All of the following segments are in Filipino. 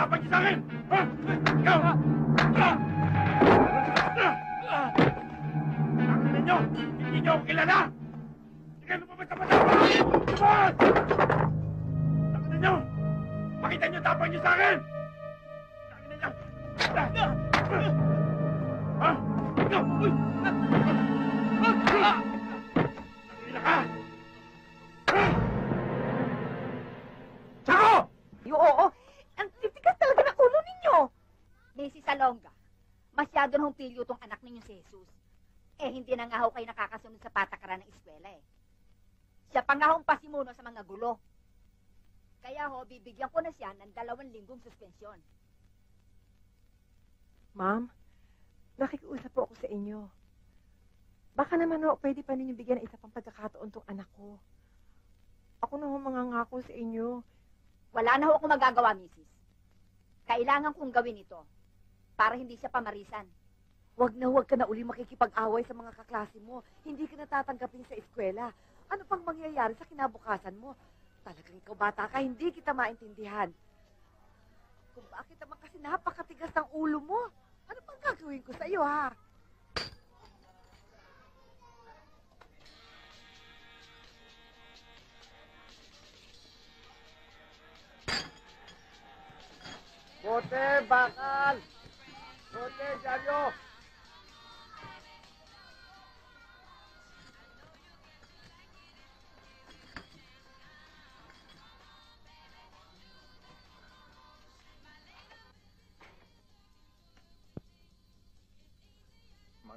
tapang niyo sa akin! Eh, hindi na nga ho kayo nakakasunod sa patakaran ng eskwela eh. Siya pa nga ho ang pasimuno sa mga gulo. Kaya ho, bibigyan ko na siya ng dalawang linggong suspensyon. Ma'am, nakikiusap po ako sa inyo. Baka naman ho, pwede pa ninyo bigyan ng isa pang pagkakataon tong anak ko. Ako na ho mangangako sa inyo. Wala na ho akong magagawa, Mrs. Kailangan kong gawin ito para hindi siya pamarisan. Huwag na huwag ka na uli makikipag-away sa mga kaklase mo. Hindi ka natatanggapin sa eskwela. Ano pang mangyayari sa kinabukasan mo? Talagang ikaw bata ka, hindi kita maintindihan. Kung bakit naman kasi napakatigas ng ulo mo? Ano pang gagawin ko sa iyo, ha? Bote, bakal! Bote,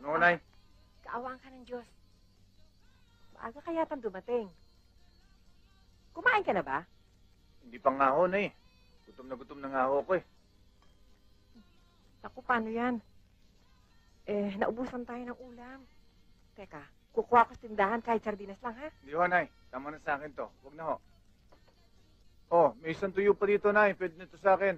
dyaryo! Manunay, Kaawaan ka ng Diyos. Maaga kaya tang dumating. Kumain ka na ba? hindi pa nga ho na eh. Gutom na gutom na nga ho ako eh. Naku, paano yan? Eh, naubusan tayo ng ulam. Teka, kukuha ko sa tindahan kahit sardinas lang, ha? Hindi ho, Nay. Tama na sa akin to. Huwag na ho. Oh, may isang tuyo pa dito, Nay. Pwede na to sa akin.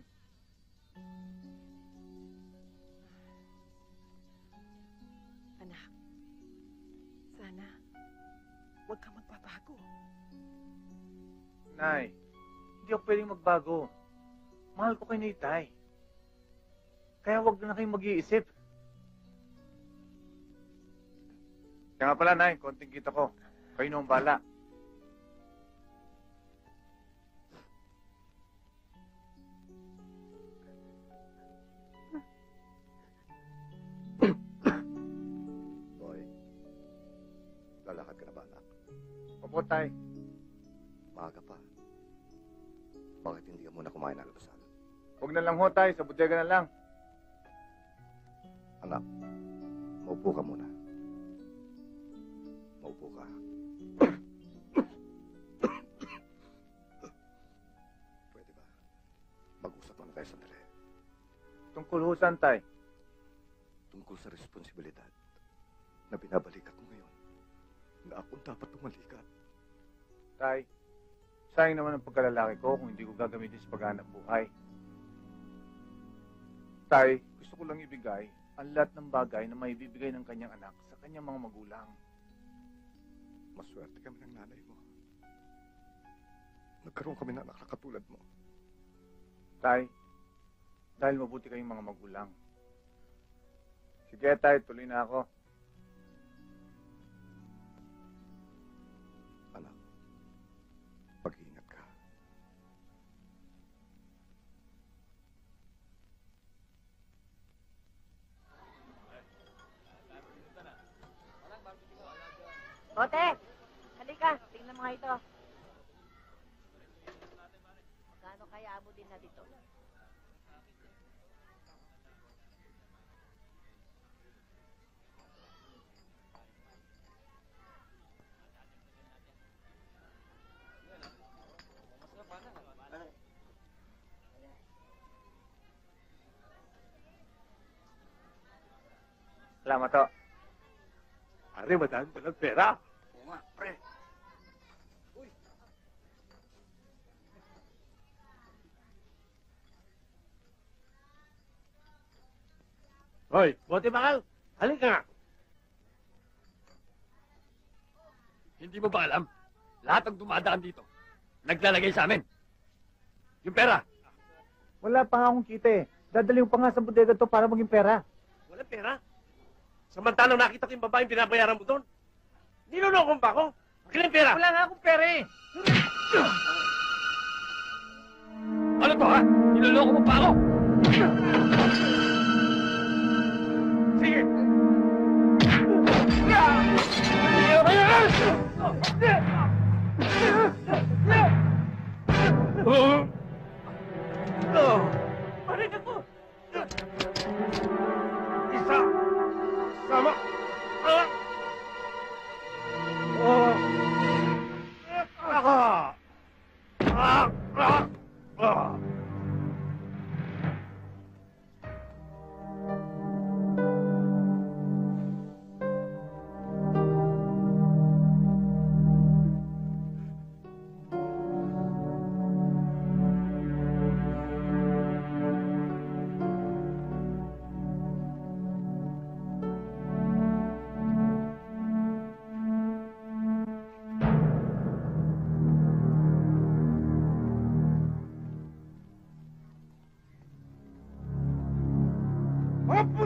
Nay, hindi ako pwedeng magbago. Mahal ko kay Nitay. Kaya wag na kayong mag-iisip. Kaya nga pala, Nay, konting kita ko. Kayo na ang bala. Boy, lalakad ka na ba, anak? Opo, Tay. Muna kumain ng almusal? Huwag na lang ho, Tay. Sa bodega na lang. Anak, maupo ka muna. Maupo ka. Pwede ba? Mag-usap muna tayo sandali. Tungkol ho saan, Tay? Tungkol sa responsibilidad na binabalikat mo ngayon na akong dapat tumalikat. Tay, sayang naman ang pagkalalaki ko kung hindi ko gagamitin sa paghanap buhay. Tay, gusto ko lang ibigay ang lahat ng bagay na maibibigay ng kanyang anak sa kanyang mga magulang. Maswerte kami ng nanay mo. Nagkaroon kami ng anak na katulad mo. Tay, dahil mabuti kayong mga magulang. Sige, Tay, tuloy na ako. Bote, halika, tingnan mo nga ito. Magkano kaya amo din na dito? Salamat to. Pare, madami palang pera. Hoy, bote bakal. Halika nga. Hindi mo ba alam? Lahat ng dumadaan dito, naglalagay sa amin. Yung pera. Wala pa nga akong kita eh. Dadalhin ko pa nga sa bodega to para maging pera. Wala pera. Samantalang nakita ko yung babaeng binabayaran mo doon. Nilolokong pa ako. Akin ang pera. Wala nga akong pera eh. Ano to ha? Niloloko mo pa ako. Oh.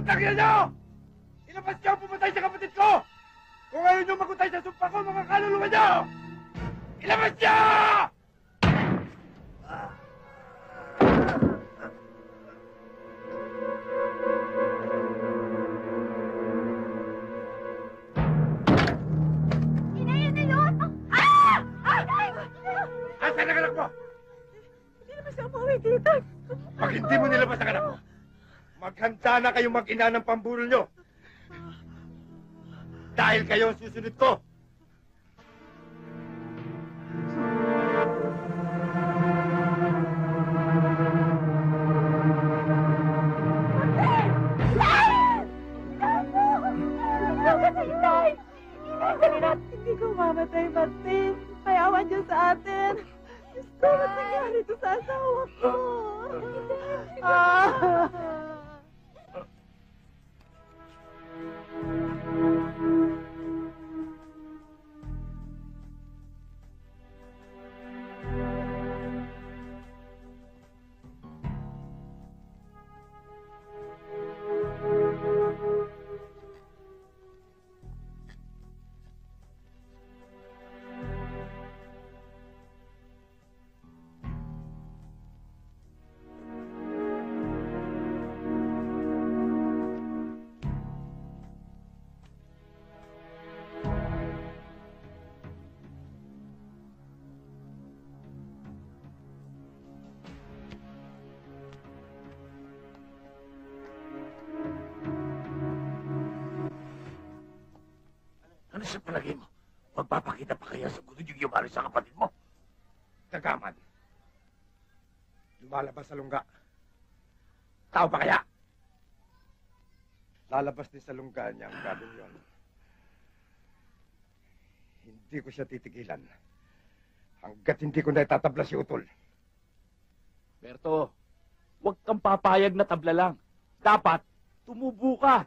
Mga putang na kayong mag-ina ng pambulol nyo. Dahil kayo ang susunod ko. Yumari sa kapatid mo? Kagaman. Lumalabas sa lungga. Tao pa kaya? Lalabas din sa lungga niya ang gabing yun. Hindi ko siya titigilan. Hanggat hindi ko na itatabla si Utol. Berto, huwag kang papayag na tabla lang. Dapat, tumubo ka.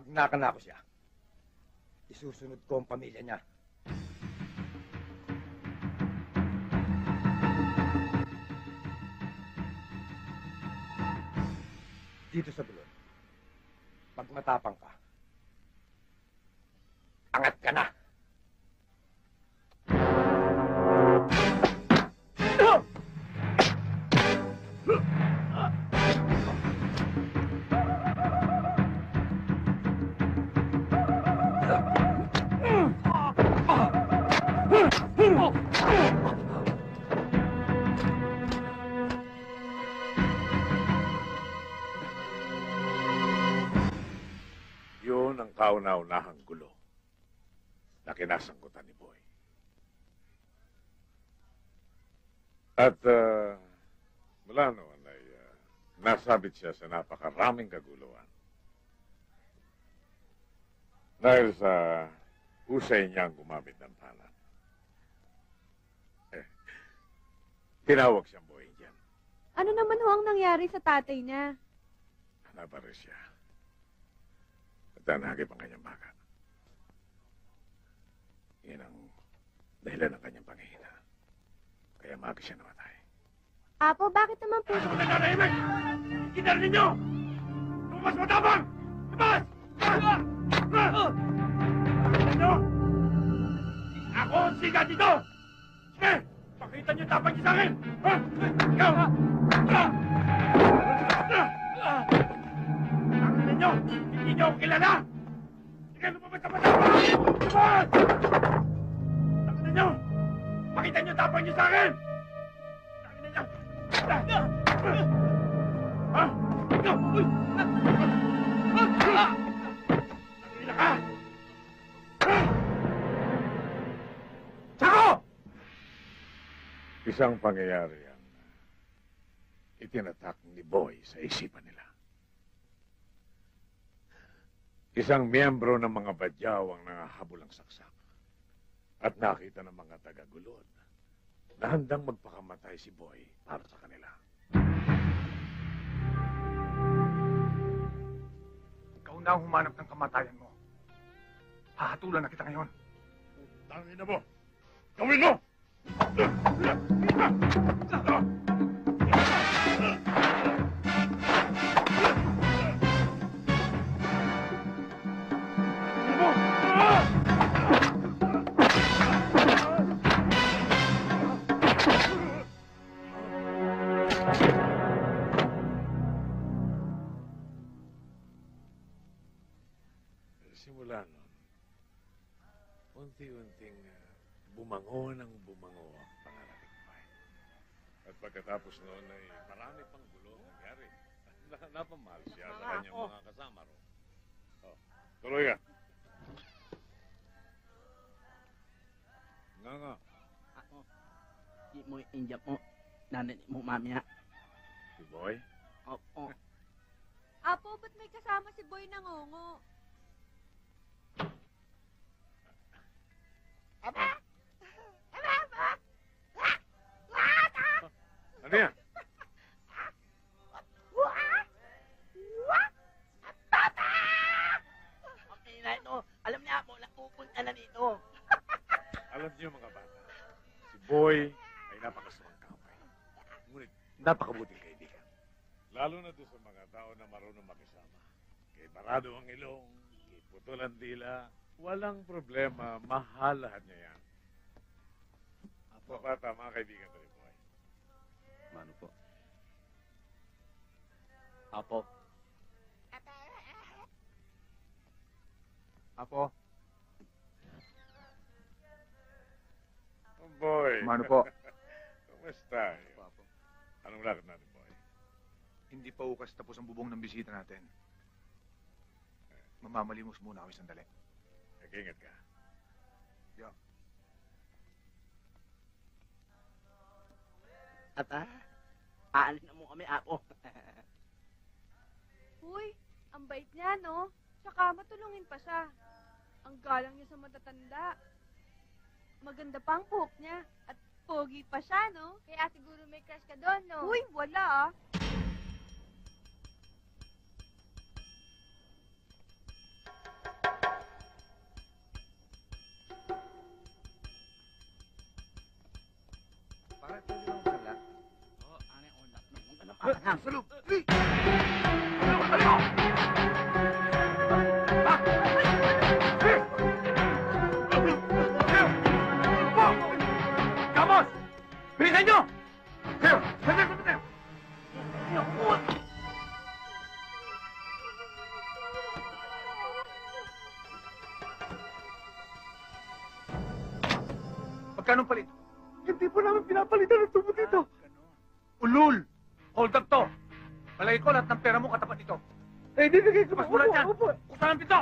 Pag nakana ko siya, isusunod ko ang pamilya niya. Dito sa dulon, pag matapang ka, angat ka na. Yun ang kauna-unahang gulo na kinasangkutan ni Boy. At uh, mula noon ay uh, nasabit siya sa napakaraming kaguluhan. Dahil sa husay niyang gumamit ng panat. Eh, tinawag siyang Boy dyan. Ano naman ho ang nangyari sa tatay niya? Nabaris siya. At nanagip ang kanyang baka. Yan ang dahilan ng kanyang panghihina. Kaya maaga siya namatay. Apo, bakit naman po? Ano ka nananahimik? Kinar ninyo! Lumabas matapang! Lumabas! Lumabas! Ano? Ako ang siga dito! Sige! Pakita niyo niyo sa akin! Ha? Ikaw! Ang ninyo! Hindi niyo ako kilala! Sige, lumabas sa matapang! Lumabas! Ang ninyo! Pakita niyo tapang niyo sa akin! Ang ninyo! Ha? Ikaw! Uy! Tangina ka! Isang pangyayari ang itinatak ni Boy sa isipan nila. Isang miyembro ng mga badyaw ang nangahabol ang saksak at nakita ng mga taga-gulod na handang magpakamatay si Boy para sa kanila. Ikaw na ang humanap ng kamatayan mo. Hahatulan na kita ngayon. Tangina mo! Gawin mo! Simula nun, unti-unting ah, bumango ng bumango ang pangalan ni Boy. At pagkatapos noon ay marami pang gulo ang nangyari. Na, napamahal siya sa kanyang mga kasama ro. Oh, tuloy ka. Nga nga, Ako, di mo injak mo. Nananin mo mamaya. si Boy. Opo. Apo, ba't may kasama si Boy na ngongo? Ano yan? Okay na ito. Alam niya ako, napupunta na dito. Alam niyo mga bata, si Boy ay napakasamang kamay. Ngunit napakabuting kaibigan. Lalo na doon sa mga tao na marunong makisama. Kay barado ang ilong, kay putol ang dila, walang problema, mahal lahat niya yan. Mga bata, mga kaibigan ko Boy. Mano po? Apo. Apo, Oh, Boy. Mano po? Kumusta? Apo. Anong lakad natin, Boy? hindi pa ukas tapos ang bubong ng bisita natin. Mamamalimos muna ako sandali. Nag-ingat ka. At ah, aalis na mo kami, Apo. Uy, ang bait niya, no? Tsaka matulungin pa siya. Ang galang niya sa matatanda. Maganda pa ang buhok niya. At pogi pa siya, no? Kaya siguro may crush ka doon, no? Uy, wala ah. Salub! Gamos! Bilisan nyo! Teo! Sandali, sandali! Magkano palit? Hindi po namin pinapalitan ng tubo dito. Ulul! Hold up to! Palagi ko lahat ng pera mo katapat nito. Eh, di bigay ko. Mas mula dyan. Kusa ng pito!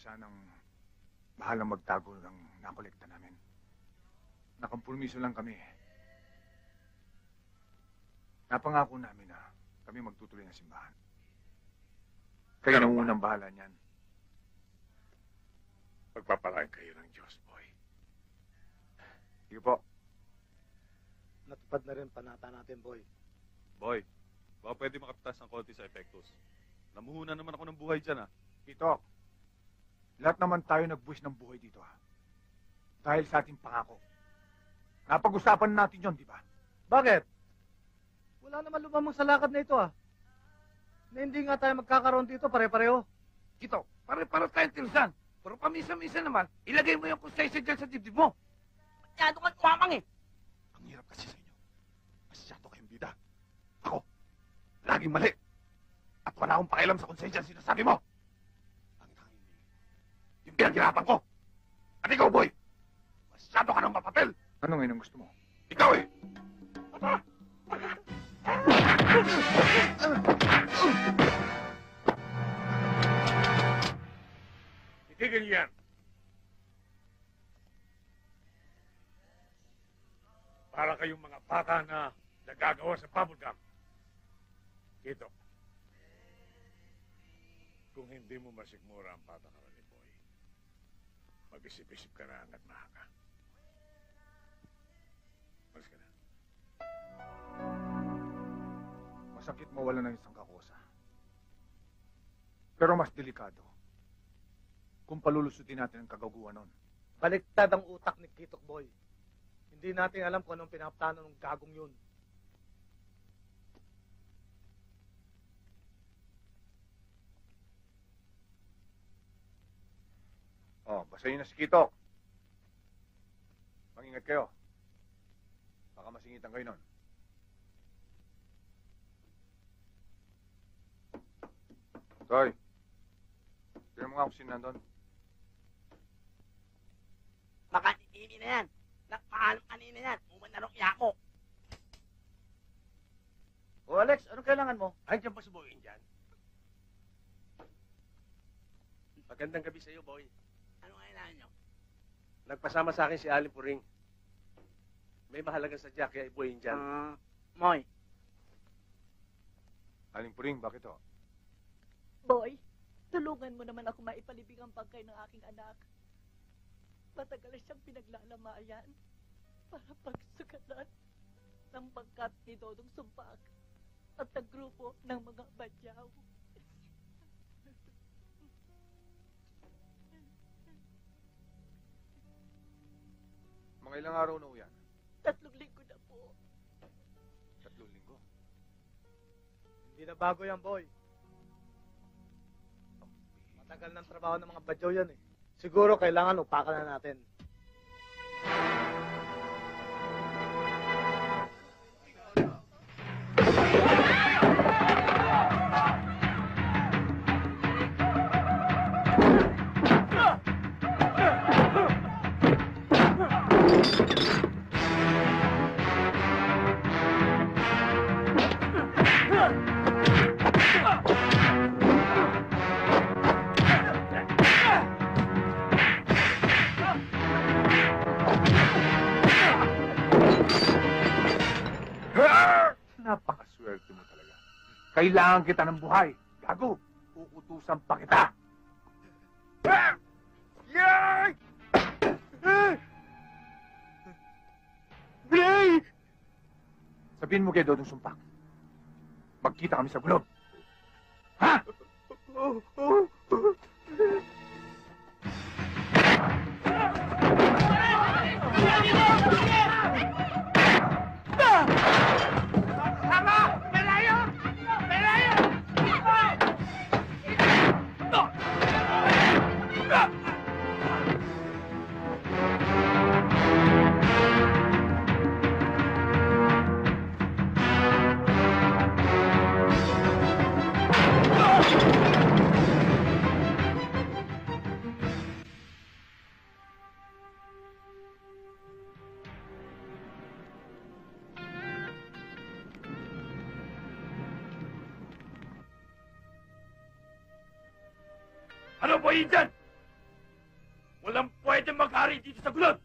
Sanang bahalang magtago ng nakolekta namin. Nakampulmiso lang kami. Napangako namin na kami magtutuloy ng simbahan. Kayo na unang bahala niyan. Pagpapalain kayo ng Diyos, boy. Sige po. Natupad na rin panata natin, boy. Boy, baka pwede makapitas ng konti sa epektos. Namuhunan naman ako ng buhay dyan, ah. Tito, lahat naman tayo nagbuwis ng buhay dito, ha? Dahil sa ating pangako. Napag-usapan natin yon, di ba? Bakit? Wala naman lumamang sa lakad na ito, ah. Na hindi nga tayo magkakaroon dito, pare-pareho. Ito, pare-pare tayong tirsan. Pero pamisa-misa naman, ilagay mo yung konsensya dyan sa dibdib mo. Masyado kang umamang eh. Ang hirap kasi sa inyo. Masyado kayong bida. Ako, laging mali. At wala akong pakialam sa konsensya sinasabi mo. Pinaghirapan ko. At ikaw, boy, masyado ka ng mapapel. Ano ngayon ang gusto mo? Ikaw eh. Itigil yan. Para kayong mga bata na nagagawa sa bubblegum. Ito. Kung hindi mo masigmura ang ni Boy, mag-isip-isip ka na hanggat mahaka. Malis ka na. Masakit mawala ng isang kakosa. Pero mas delikado kung palulusutin natin ang kagaguhan nun. Baliktad ang utak ni Kitok Boy. Hindi natin alam kung anong pinaplano ng gagong yun. Oh, basta yun na si Kito. Mangingat kayo. Baka masingitan kayo nun. Toy, tira mo nga kung sino nandun. Baka ini na yan. Nakpaalam kanina yan. Uman na. O Alex, anong kailangan mo? Andiyan ba si Boy dyan? Magandang gabi sa iyo, boy. Nagpasama sa akin si Aling Puring. May mahalaga sa Jack kaya ibuhin dyan. Ah, Moy. Aling Puring, bakit oh? Boy, tulungan mo naman ako maipalibing ang bangkay ng aking anak. Matagal siyang pinaglalamayan para pagsukatan ng bangkat ni Dodong Sumpak at ng grupo ng mga badyaw. Mga ilang araw na ho yan? Tatlong linggo na po. Tatlong linggo. Hindi na bago yan, boy. Matagal ng trabaho ng mga badyaw yan eh. Siguro kailangan upakan na natin. Kailangan kita ng buhay. Gago, uutusan pa kita. Yay! Ray! Sabihin mo kay Dodong Sumpak. Magkita kami sa gulob. Ha? Tama! Dito sa gulod.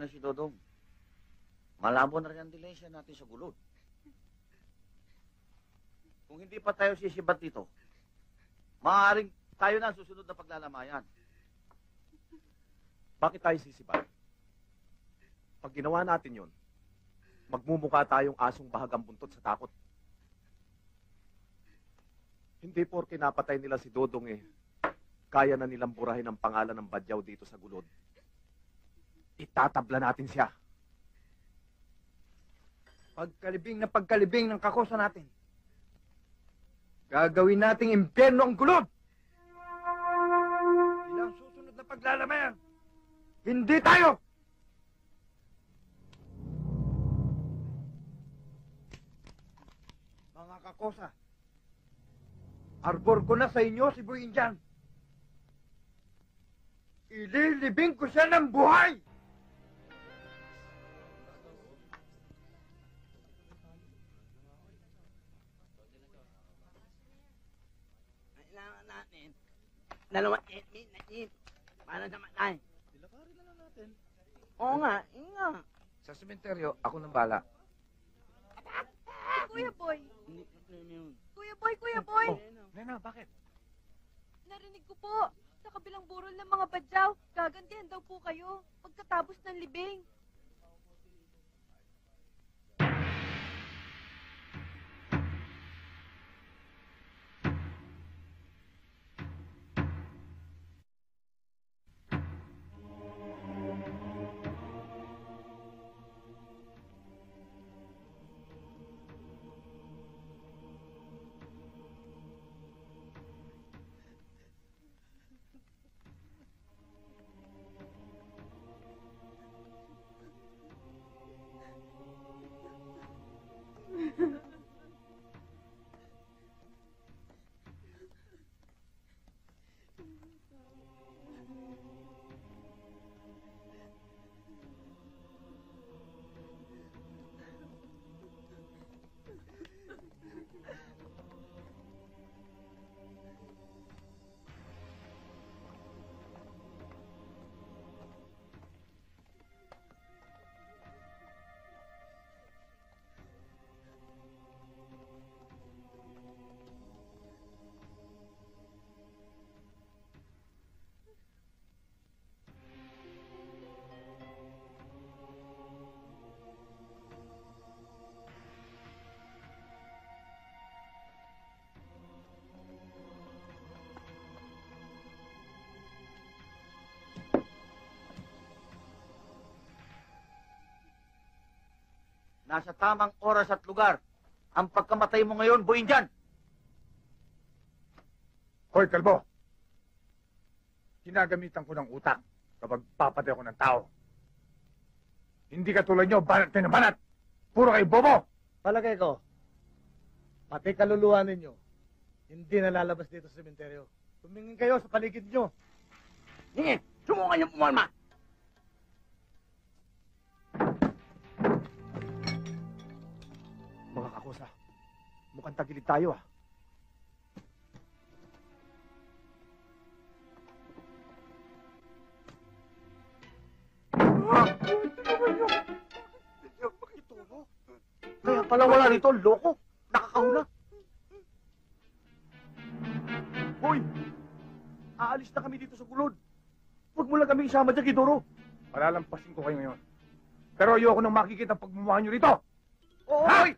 Na si Dodong. Malabo na rin ang dilensya natin sa gulod. Kung hindi pa tayo sisibat dito, maaaring tayo na ang susunod na paglalamayan. Bakit tayo sisibat? Pag ginawa natin yon, magmumukha tayong asong bahagang buntot sa takot. Hindi porke napatay nila si Dodong eh, kaya na nilang burahin ang pangalan ng badyaw dito sa gulod. Itatabla natin siya. Pagkalibing na pagkalibing ng kakosa natin. Gagawin nating impyerno ang gulod. Ilang susunod na paglalamayan. Hindi tayo! Mga kakosa, arbor ko na sa inyo si Buinjan. Ililibing ko siya ng buhay! Dalawang etmin na yun para sa matay. Dilakarin na lang natin. Oo nga, yun nga. Sa sementeryo, ako nang bala. Kuya Boy! Hindi yun. Kuya Boy! Kuya Boy! Nena, bakit? Narinig ko po, sa kabilang burol ng mga badyaw, gagantihan daw po kayo pagkatapos ng libing. Nasa tamang oras at lugar. Ang pagkamatay mo ngayon, buhin dyan. Hoy, kalbo! Ginagamitan ko ng utak kapag papatay ako ng tao. Hindi katulad nyo, banat kayo ng banat. Puro kayo bobo. Palagay ko, pati kaluluwa ninyo, hindi nalalabas dito sa sementeryo. Tumingin kayo sa paligid nyo. Sige, sumukan yung pumalma. Mukhang tagilid tayo ah. Kaya pala wala rito, loko. Nakakahula. Hoy! Aalis na kami dito sa gulod. Huwag mo lang kami isama dyan, Kidoro. Palalampasin ko kayo ngayon. Pero ayoko nang makikita ang pagmumukha nyo rito. Hoy!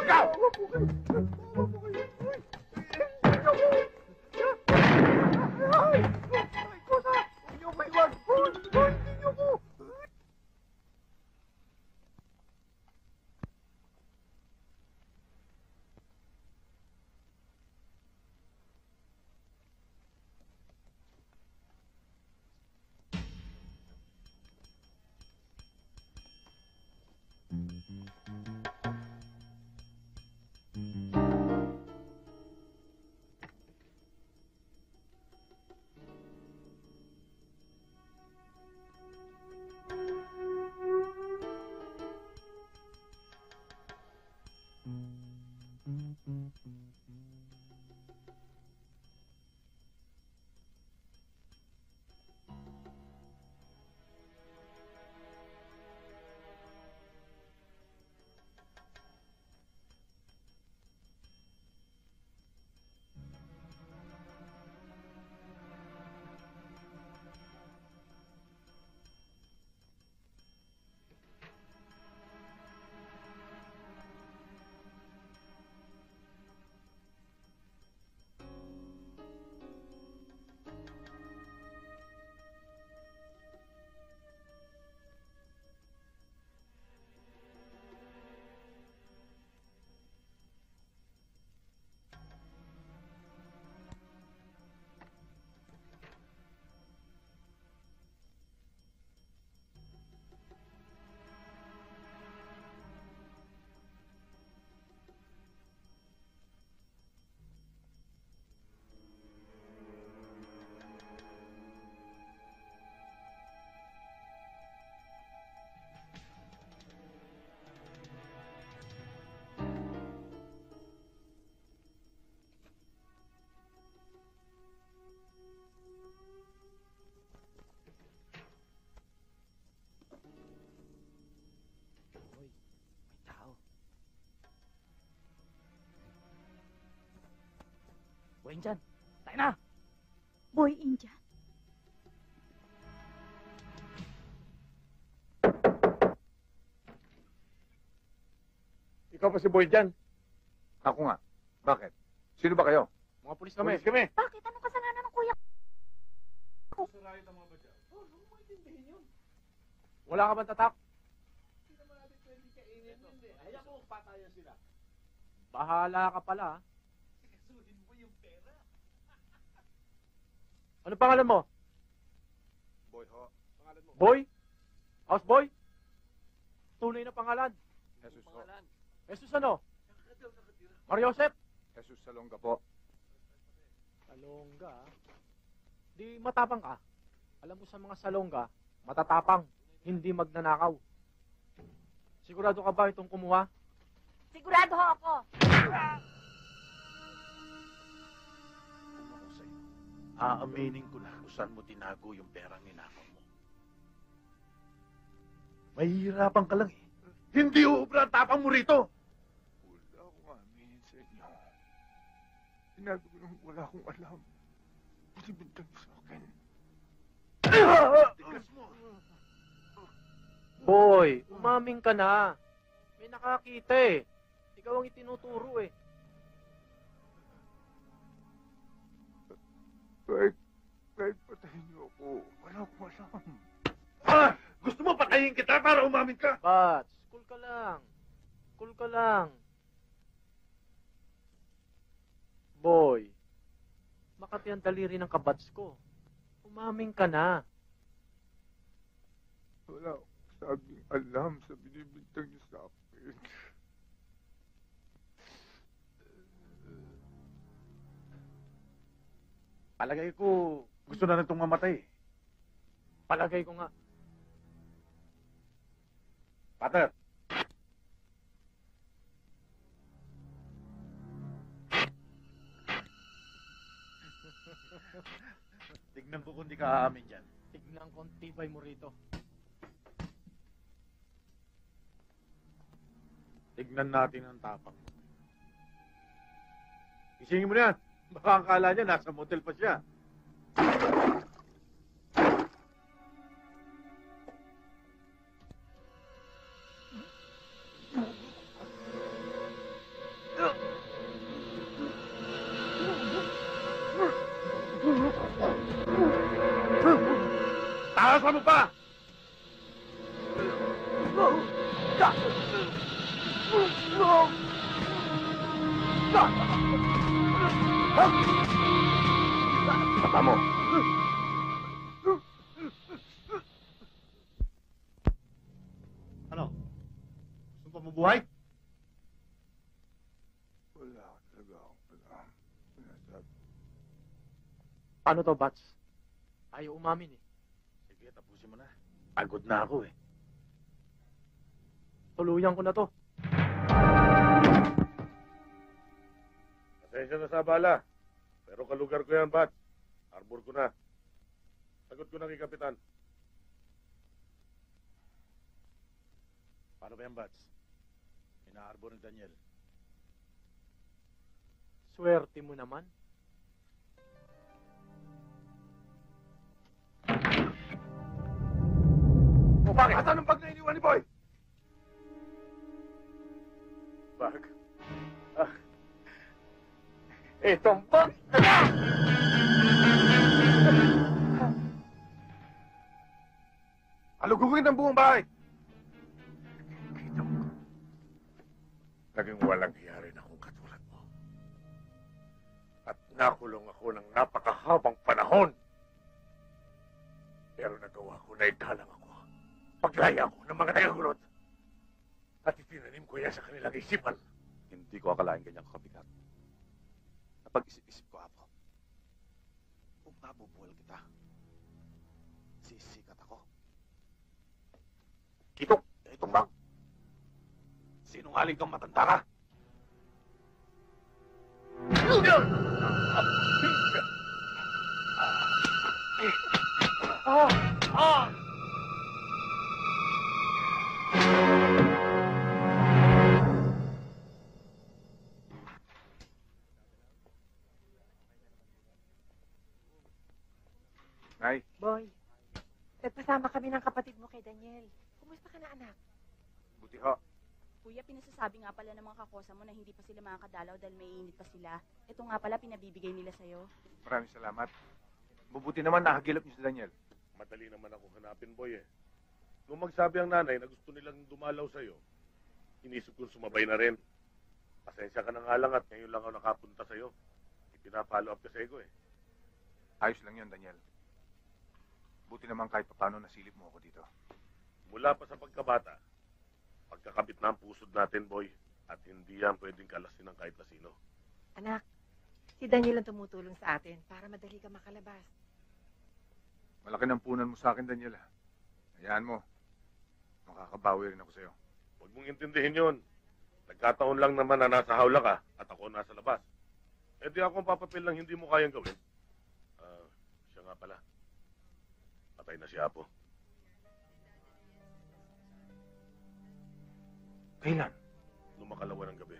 Ikaw! Buhayin dyan. Tayo na! Boy India. Ikaw pa si Boy dyan. Ako nga. Bakit? Sino ba kayo? Mga pulis kami. Pulis kami. Bakit? Anong kasalanan ng kuya? Wala ka bang tatak? Bahala ka pala. ah. Ano pangalan mo? Boy ho. Boy? Houseboy? Tunay na pangalan. Jesus ho. Jesus ano? Mario Joseph? Jesus Salonga po. Salongga. ah. Di matapang ka. Alam mo sa mga salongga, matatapang, hindi magnanakaw. Sigurado ka ba itong kumuha? Sigurado ho ako. Kung aaminin ko na kung saan mo tinago yung perang ninakaw mo. Mahihirapan ka lang eh. Hindi uubra ang tapang mo rito! Wala akong aminin sa inyo. Sinabi ko nang wala akong alam. Binibintang mo sa akin. Tigas mo! Boy, umaming ka na. May nakakita eh. Ikaw ang itinuturo eh. Kahit, kahit patayin niyo ako, wala akong alam. Ah! Gusto mo patayin kita para umamin ka? Bats, cool ka lang. Cool ka lang. Boy, makati ang daliri ng kabats ko. Umaming ka na. Wala, sabing alam sa binibintang niyo sa akin. Palagay ko, gusto na rin itong mamatay. Palagay ko nga. Pater, tignan ko kung di ka aamin dyan. Tignan ko ang tibay mo rito. Tignan natin ang tapang mo. Isingin mo na yan. Baka akala niya nasa motel pa siya. Takasan mo pa! Tata mo. Ano? Gusto pa mabuhay? Wala talaga akong. Sinasabi. Paano to, Bats? Ayaw umamin eh. Sige, tapusin mo na. Pagod na ako eh. Tuluyan ko na to. Pasensya na sa bala. Pero kalugar ko yan, Bat. Arbor ko na. Sagot ko na kay Kapitan. Paano ba yan, Bats? Inaarbor ni Daniel. Swerte mo naman. O bakit? Asan ang bag na iniwan ni Boy? Bag? Itong bag! Alugurin ang buong bahay! Naging walang hiya rin akong katulad mo. At nakulong ako ng napakahabang panahon. Pero nagawa ko na ikalang ako. Paglaya ko ng mga tagagulot. At itinanim ko yan sa kanilang isipan. Hindi ko akalain ganyan kabigat. Napag-isip-isip ko ako. Kung mabubuhal kita, sisikat ako. Kitok, itong bag. Sinungaling kang matanda ka. Ah! Ah! Nay, Boy, nagpasama kami ng kapatid mo kay Daniel. Kumusta ka na, anak? buti ho. Kuya, pinasasabi nga pala ng mga kakosa mo na hindi pa sila makakadalaw dahil may init pa sila. Ito nga pala pinabibigay nila sa'yo. Maraming salamat. Mabuti naman nakagilap niyo si Daniel. Madali naman ako hanapin, boy eh. Nung magsabi ang nanay na gusto nilang dumalaw sa'yo, inisip kong sumabay na rin. Pasensya ka na nga lang at ngayon lang ako nakapunta sa'yo. Ipinapalo up ka sa ego eh. Ayos lang yun, Daniel. Buti naman kahit paano nasilip mo ako dito. Mula pa sa pagkabata, pagkakabit na ang pusod natin, boy. At hindi yan pwedeng kalasin ng kahit na sino. Anak, si Daniel ang tumutulong sa atin para madali ka makalabas. Malaki ng punan mo sa akin, Daniel. ha? Hayaan mo. Makakabawi rin ako sa'yo. Huwag mong intindihin yun. Nagkataon lang naman na nasa hawla ka at ako nasa labas. Eh di ako ang papapil lang hindi mo kayang gawin. Ah, siya nga pala. Patay na si Apo. Kailan? Nung makalawa ng gabi.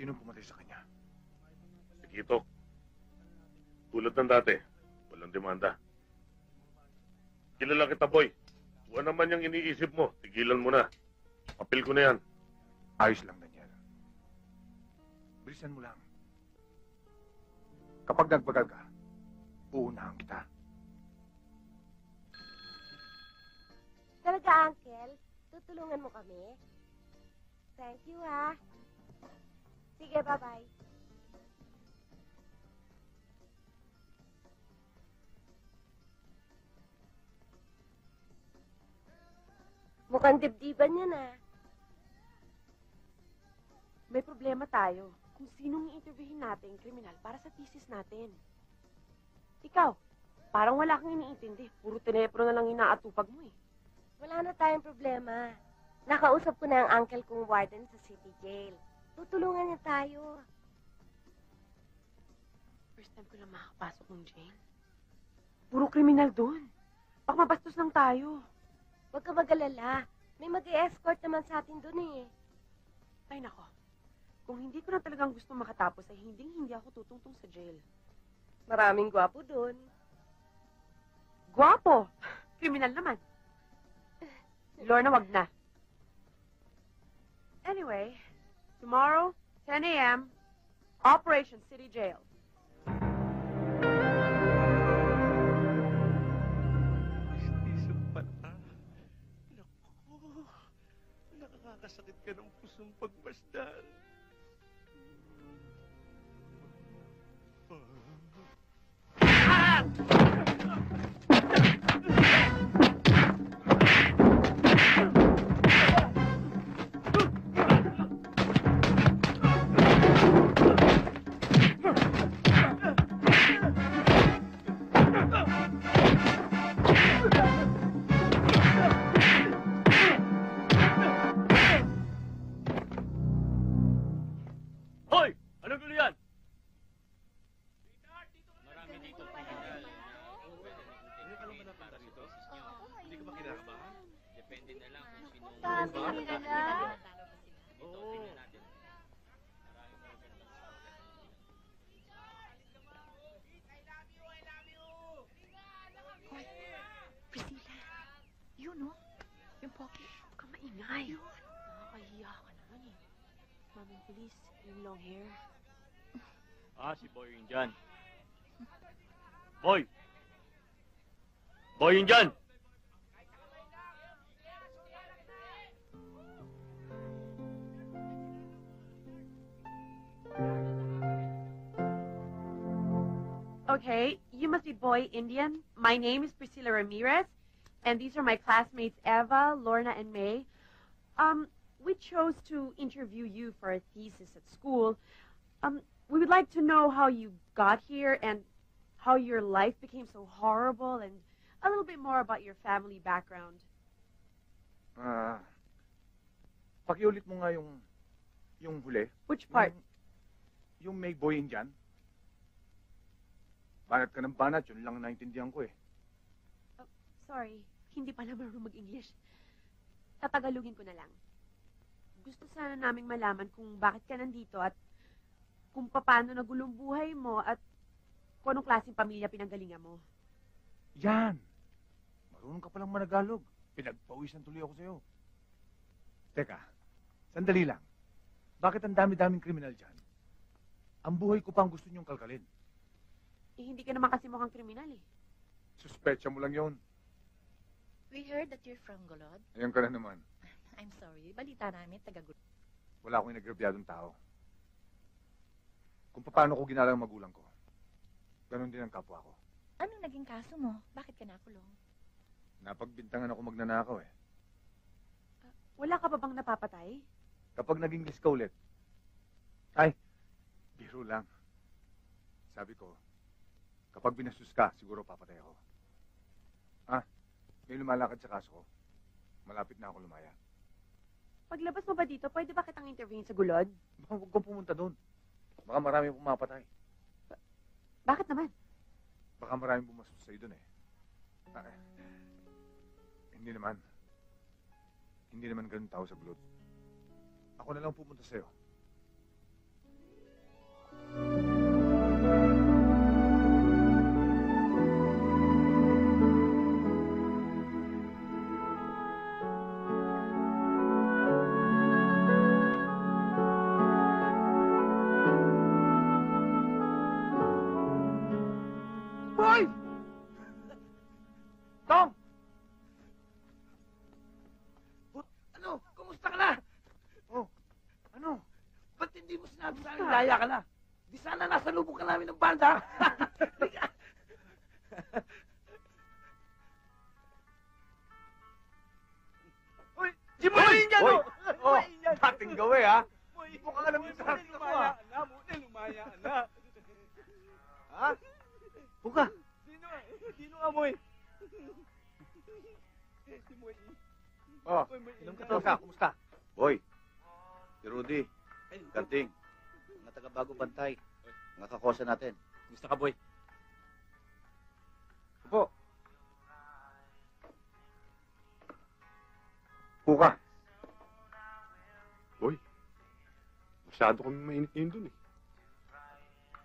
Sino pumatay sa kanya? Si Kito. Tulad ng dati, walang demanda. Kilala kita, boy. Huwag naman yung iniisip mo. Tigilan mo na. Papil ko na yan. Ayos lang, Daniel. Bilisan mo lang. Kapag nagbagal ka, Uunahan kita. Talaga, Uncle? Tutulungan mo kami? Thank you, ha? Sige, bye-bye. Mukhang dibdiban yan, ha? May problema tayo. Kung sinong i-interviewin natin, kriminal, para sa thesis natin. Ikaw, parang wala kang iniintindi. Puro telepono na lang inaatupag mo eh. Wala na tayong problema. Nakausap ko na ang uncle kong warden sa city jail. Tutulungan niya tayo. First time ko lang makakapasok ng jail. Puro kriminal doon. Baka mabastos lang tayo. Huwag ka mag-alala. May mag-escort naman sa atin doon eh. Ay nako. Kung hindi ko na talagang gusto makatapos, ay hindi hindi ako tutungtong sa jail. Maraming gwapo doon. Gwapo! Kriminal naman. Lorna, wag na. Anyway, tomorrow, 10 a.m., Operation City Jail. Nakakasakit ka ng pusong pagmasdan. Hoy! Anong gulo yan? Marami dito kriminal. Ano ka naman napunta rito? Hindi ka ba kinakabahan? Depende na lang Dami nila. Oo. Priscilla, yun no? Yung pogi. Huwag kang maingay. Yun. Nakakahiya ka naman. Ah, si Boy yun. Boy! Boy yun dyan! Okay, you must be boy Indian. My name is Priscilla Ramirez, and these are my classmates Eva, Lorna, and May. Um, we chose to interview you for a thesis at school. Um, we would like to know how you got here and how your life became so horrible and a little bit more about your family background. Ah, pakiulit mo nga yung, yung huli. Which part? Yung, yung may boy dyan. Banat ka ng banat, yun lang ang naintindihan ko eh. Sorry, hindi pala marunong mag-English. Tatagalugin ko na lang. Gusto sana naming malaman kung bakit ka nandito at kung paano nagulong buhay mo at kung anong klaseng pamilya pinanggalingan mo. Yan! Marunong ka palang managalog. Pinagpawisan tuloy ako sa'yo. Teka, sandali lang. Bakit ang dami-daming kriminal dyan? Ang buhay ko pa ang gusto niyong kalkalin. Eh, hindi ka naman kasi mukhang kriminal eh. Suspecha mo lang yon. We heard that you're from Golod. Ayun ka na naman. I'm sorry. Balita namin, taga Golod. Wala akong inagrabyadong tao. Kung paano ko ginala ang magulang ko, ganon din ang kapwa ko. Anong naging kaso mo? Bakit ka nakulong? Napagbintangan ako magnanakaw eh. Wala ka pa bang napapatay? Kapag naging list ka ulit, ay, biro lang. Sabi ko, kapag binastos ka, siguro papatay ako. Ah, may lumalakad sa kaso ko. Malapit na ako lumaya. Paglabas mo ba dito, pwede ba kitang interviewin sa gulod? Baka huwag kang pumunta doon. Baka marami pumapatay. Bakit naman? Baka maraming bumastos sa'yo doon eh. Ah, eh. Hindi naman. Hindi naman ganun tao sa blood. Ako na lang pupunta sa'yo. Boy! Sinabi sa akin laya ka na? Di sana nasa lubong ka namin ng banda. taga-bago bantay, mga kakosa natin. Gusto ka, boy? Upo. Buka. Boy, masyado kami mainit ngayon dun eh.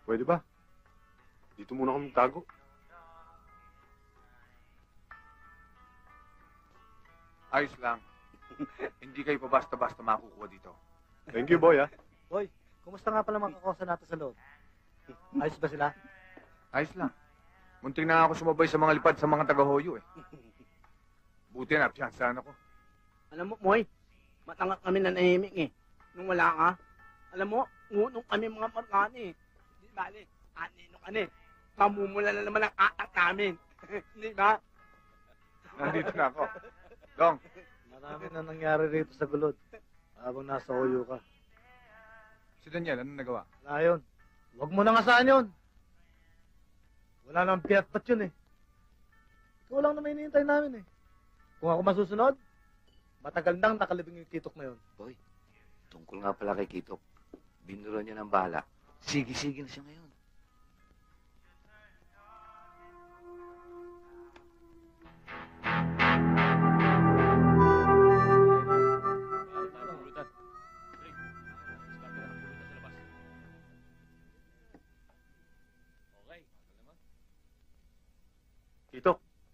Pwede ba? Dito muna kami tago. Ayos lang. Hindi kayo pa basta-basta makukuha dito. Thank you, boy, ha? Boy, kumusta nga pala mga kakosa natin sa loob? Ayos ba sila? Ayos lang. Munting na ako sumabay sa mga lipad sa mga taga-hoyo eh. Buti na, piyansahan ako. Alam mo, Moy, matangat kami na nahimik eh. Nung wala ka, alam mo, ngunong kami mga markani eh. Di bali, anino ka na eh. Mamumula na naman ang atak namin. Di ba? Nandito na ako. Dong, Marami na nangyari rito sa gulod. Habang nasa Oyo ka. Si Daniel, ano nagawa? Wala yun. Huwag mo na nga saan yun. Wala nang pinatpat yun eh. Ikaw lang naman hinihintay namin eh. Kung ako masusunod, matagal nang nakalibing yung kitok na yun. Boy, tungkol nga pala kay Kitok. Binuro niya ng bala. Sige-sige na siya ngayon.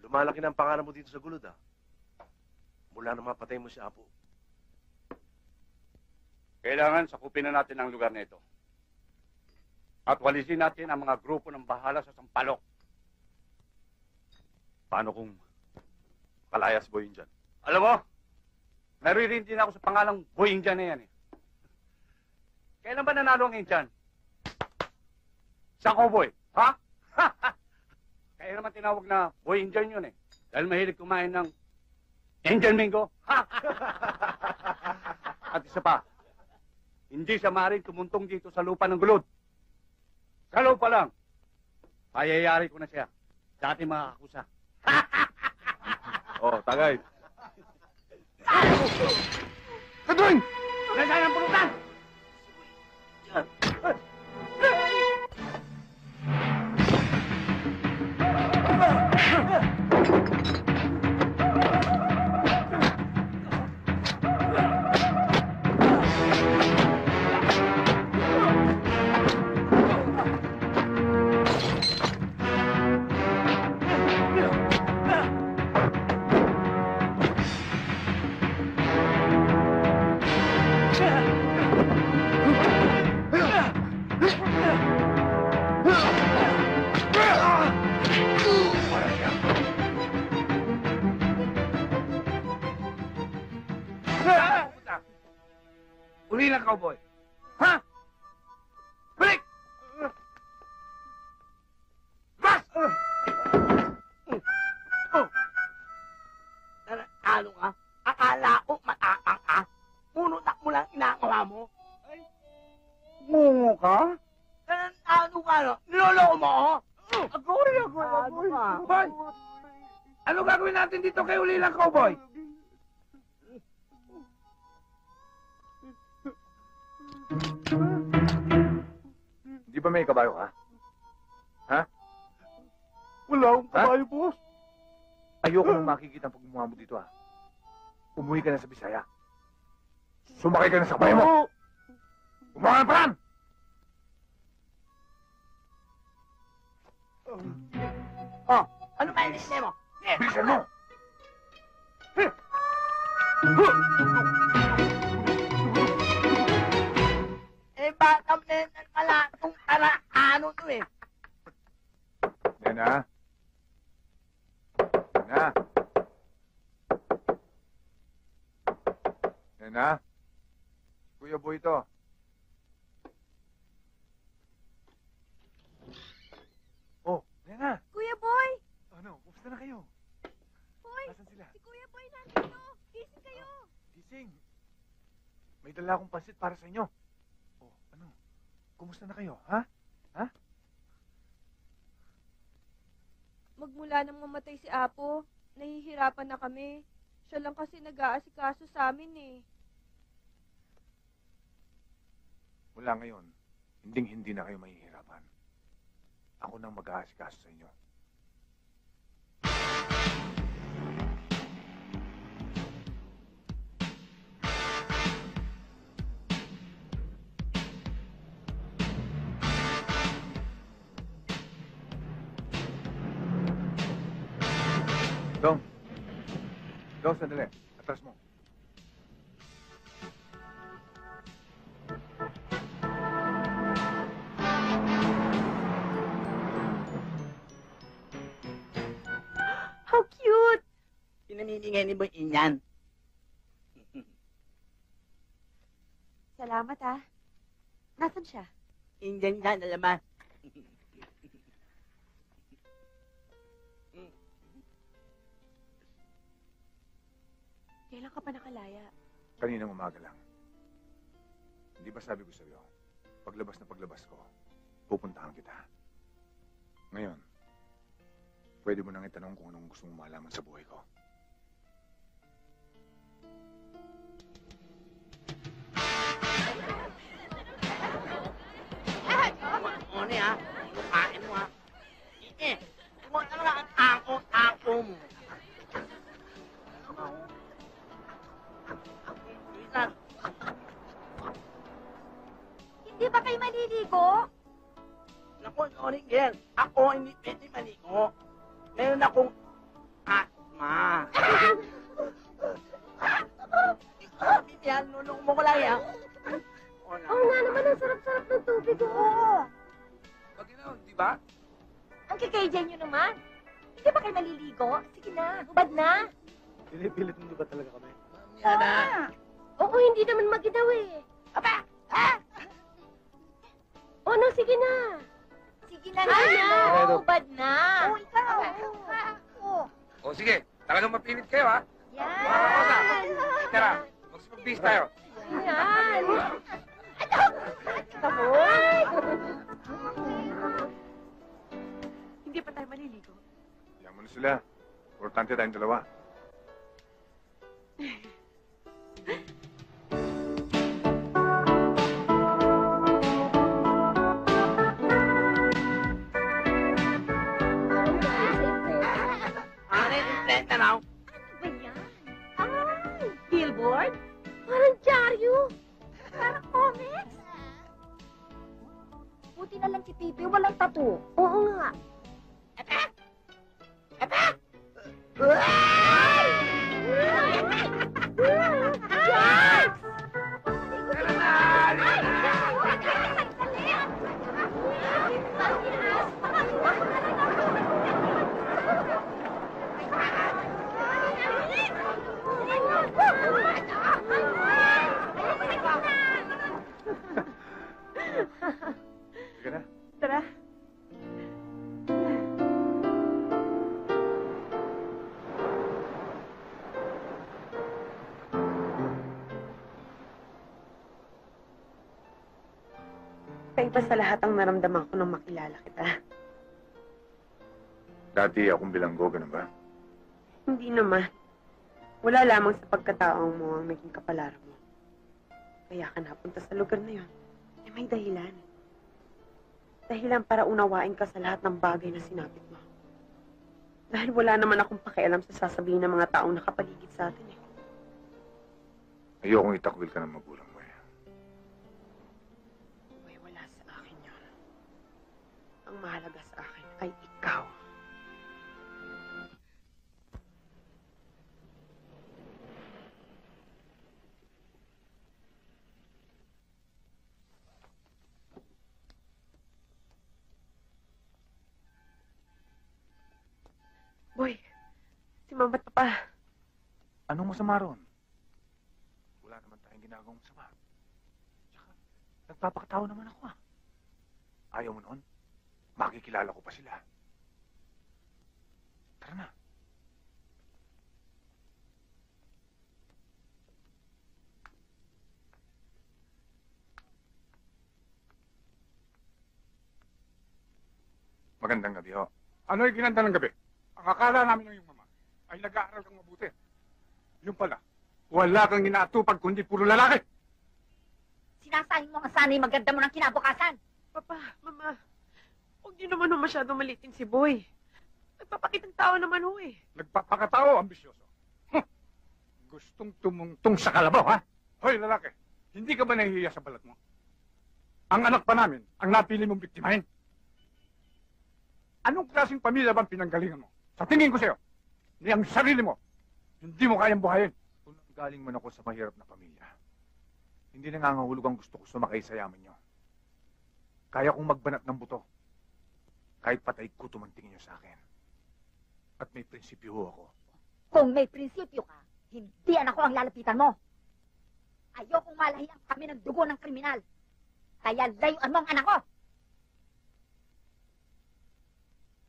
Lumalaki na ang pangalan mo dito sa gulod, ah. Mula na mapatay mo si Apo. Kailangan sakupin na natin ang lugar na ito. At walisin natin ang mga grupo ng bahala sa Sampalok. Paano kung kalayas boy yun dyan? Alam mo, naririnig din ako sa pangalang Boy Indian na yan eh. Kailan ba nanalo ang Indian? Sa cowboy, ha? Kaya naman tinawag na Boy Indian yun eh. Dahil mahilig kumain ng Indian Mingo. At isa pa, hindi siya maaaring tumuntong dito sa lupa ng gulod. Sa lupa lang. Payayari ko na siya. Dati makakakusa. Oh, tagay. Kadwin! Nasaan ang pulutan? Dito kay Uli lang, cowboy? Di ba may kabayo ka? Ha? Wala akong kabayo, boss. Ayoko nang makikita ang pagmumukha mo dito, ha? Umuwi ka na sa Bisaya. Sumakay ka na sa kabayo mo! Gumawa ng paraan! Oh, ano ba yung mo? Bilisan mo! Eh, batang nenan pala itong tara, ano to eh. Yan na. Yan na. Yan na. Kuya Boy to. Oh, yan na. Kuya Boy! Ano, kumusta na kayo? Boy! Nasaan sila? Si Kuya Boy nandito! Gising! May dala akong pansit para sa inyo. Oh, ano? Kumusta na kayo, ha? Ha? Magmula nang mamatay si Apo, nahihirapan na kami. Siya lang kasi nag-aasikaso sa amin eh. Mula ngayon, hinding-hindi na kayo mahihirapan. Ako nang mag-aasikaso sa inyo. Dong. Dong, sandali. Atras mo. How cute! Pinamimigay ni Boy Inyan. Salamat ah. Nasaan siya? Inyan yan, alaman. Kailan ka pa nakalaya? Kaninang umaga lang. Hindi ba sabi ko sa'yo, paglabas na paglabas ko, pupuntahan kita. Ngayon, pwede mo nang itanong kung anong gusto mong malaman sa buhay ko. Ano ni ha? Lukain mo ha? Eh, mo na nga ang ako-ako mo. Hindi ba kayo maliligo? Naku, sorry girl. Ako hindi pwede maligo. Meron akong asma. Bibihan, nulong mo ko lang yan. Oo nga naman, ang sarap-sarap ng tubig, oo. Pag ina, di ba? Ang kikayjan nyo naman. Hindi ba kayo maliligo? Sige na, hubad na. Pinipilit mo ba talaga kami? Yana. Oo, hindi naman magidaw eh. Aba! Ha? O, no, sige na. Sige na nga, na. no, hubad na. Oo, ikaw. O sige, talagang mapilit kayo ha. Yan. Tara, magsipag-bis tayo. Yan. Hindi pa tayo maliligo. Yan mo na sila. Importante tayong dalawa. Ano imprenta raw? Ba yan? Ay, billboard? Parang dyaryo. Parang comics. Buti na lang si Pipi, walang tattoo. Oo nga. Sige sa lahat ang naramdaman ko nung makilala kita. Dati akong bilanggo, ganun ba? Hindi naman. Wala lamang sa pagkataong mo ang naging kapalaran mo. Kaya ka napunta sa lugar na yon. Eh may dahilan. Dahilan para unawain ka sa lahat ng bagay na sinapit mo. Dahil wala naman akong pakialam sa sasabihin ng mga taong nakapaligid sa atin eh. Ayokong itakwil ka ng magulang mo Ang mahalaga sa akin ay ikaw. Boy, si Mama at Papa. Anong masama ron? Wala naman tayong ginagawang masama. Tsaka, nagpapakatao naman ako ah. Ayaw mo noon? Makikilala ko pa sila. Tara na. Magandang gabi, ho. Ano yung kinanta ng gabi? Ang akala namin ng iyong mama ay nag-aaral kang mabuti. Yung pala, wala kang inaatupag kundi puro lalaki. Sinasahin mo ang sana'y maganda mo ng kinabukasan. Papa, mama, niyo naman ho masyadong malitin si Boy. Nagpapakitang tao naman ho eh. Nagpapakatao, ambisyoso. Huh. Gustong tumungtong sa kalabaw, ha? Hoy, lalaki, hindi ka ba nahihiya sa balat mo? Ang anak pa namin, ang napili mong biktimahin. Anong klaseng pamilya bang pinanggalingan mo? Sa tingin ko sa'yo, ni ang sarili mo, hindi mo kayang buhayin. Kung galing man ako sa mahirap na pamilya, hindi nangangahulog ang gusto ko sumakay sa yaman nyo. Kaya kong magbanat ng buto. Kahit patay ko tumangtingin nyo sa akin. At may prinsipyo ho ako. Kung may prinsipyo ka, hindi anak ko ang lalapitan mo. Ayokong malahian kami ng dugo ng kriminal. Kaya layuan mo ang anak ko.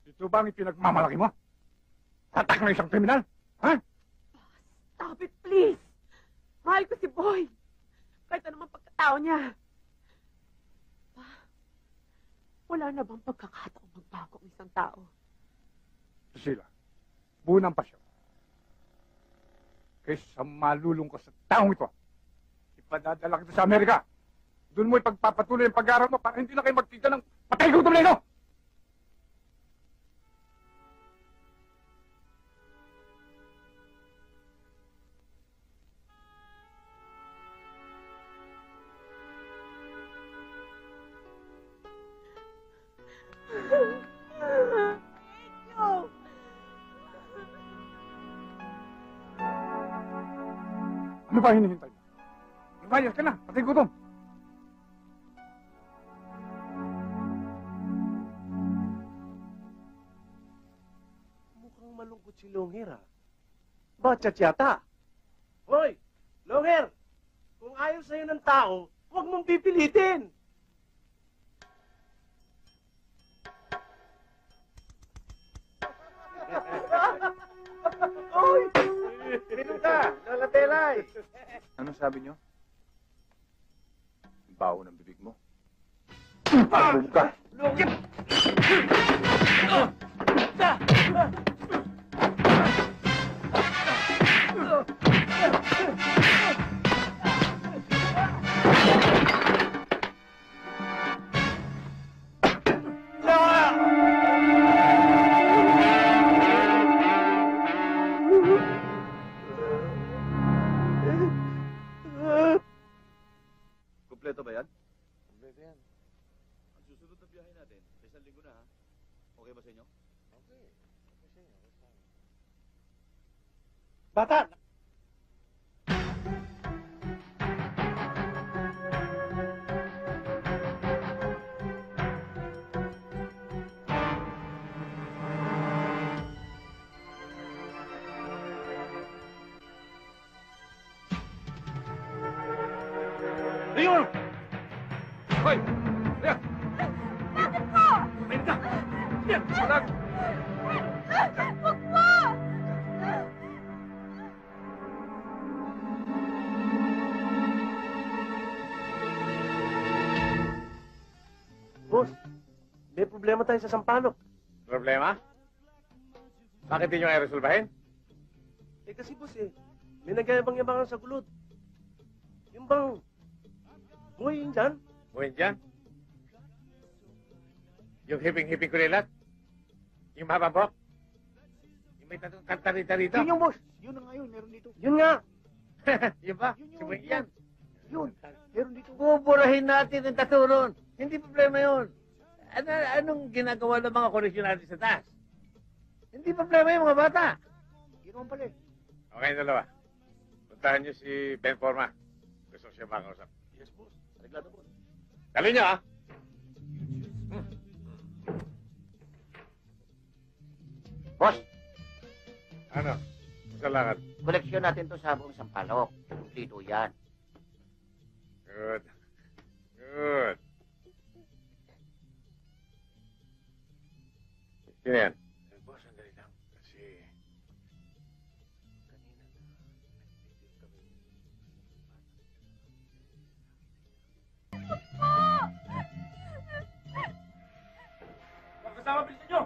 Ito ba ang ipinagmamalaki mo? Tatak ng isang kriminal? Ha? Stop it, please! Mahal ko si Boy. Kahit anumang pagkatao niya. Pa, wala na bang pagkakataong magbago ang isang tao? Sila. Buo ng pasyon. Kaysa malulong ka sa taong ito, ipadadala kita sa Amerika. Doon mo ipagpapatuloy ang pag-aaral mo para hindi na kayo magkita ng patay ko ito ba hinihintay mo? Lumayas ka na, patay gutom. Mukhang malungkot si Longher, ah. Bachat yata. Hoy, Longher! Kung ayaw sa'yo ng tao, huwag mong pipilitin. Oy! Sino ka? Lola Telay! Ano sabi niyo? Baho ng bibig mo. Pagod ka! Kompleto Okay ba sa inyo? Okay. Okay sa inyo. Bata! Problema tayo sa Sampalok. Problema? Bakit di nyo ay resolbahin? Eh kasi boss eh, may nagyayabang-yabangan sa gulod. Yung bang, buhay yun dyan? Buhin dyan? Yung hiping-hiping kulilat? Yung mababok? Yung may tatong kanta rito? Yun yung boss. Yun na nga yun, meron dito. Yun nga. yun ba? Buhin yan. Yun, meron dito. Buburahin natin ang taturon. Hindi problema yun. Ano, anong ginagawa ng mga koleksyonaris sa taas? Hindi problema yung mga bata. Naman pala eh. Okay, dalawa. Puntahan nyo si Ben Forma. Gusto siya makausap. Yes, boss. Reglado, boss. Dali nyo, ah! Boss, Ano? Sa lakad. koleksyon natin to sa buong Sampalok. Kumplito yan. Good. Good. Sino yan? Boss, sandali lang. Kasi... kasama, bilisan nyo!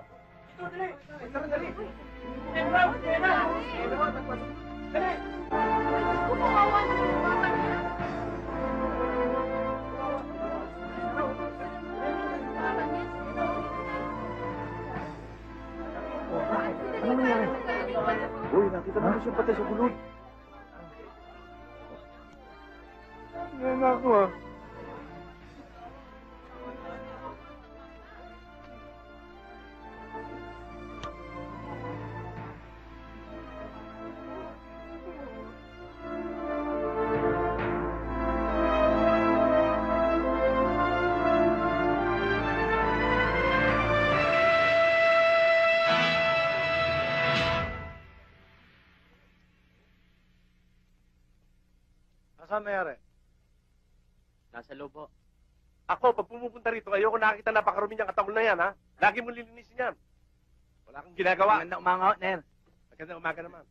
Ito, dali! Tara, dali! Stay na! Stay na! Dali! Kumawawa na yung mama niya. Uy, nakita namin siya patay sa gulod. Ngayon ako ah. Nasa loob po. Ako, pag pumupunta rito, ayoko nakakita napakarumi niyang katawal na yan, ha? Lagi mo lilinisin yan. Wala kang ginagawa. Maganda umangaw, Ner. Maganda umaga naman.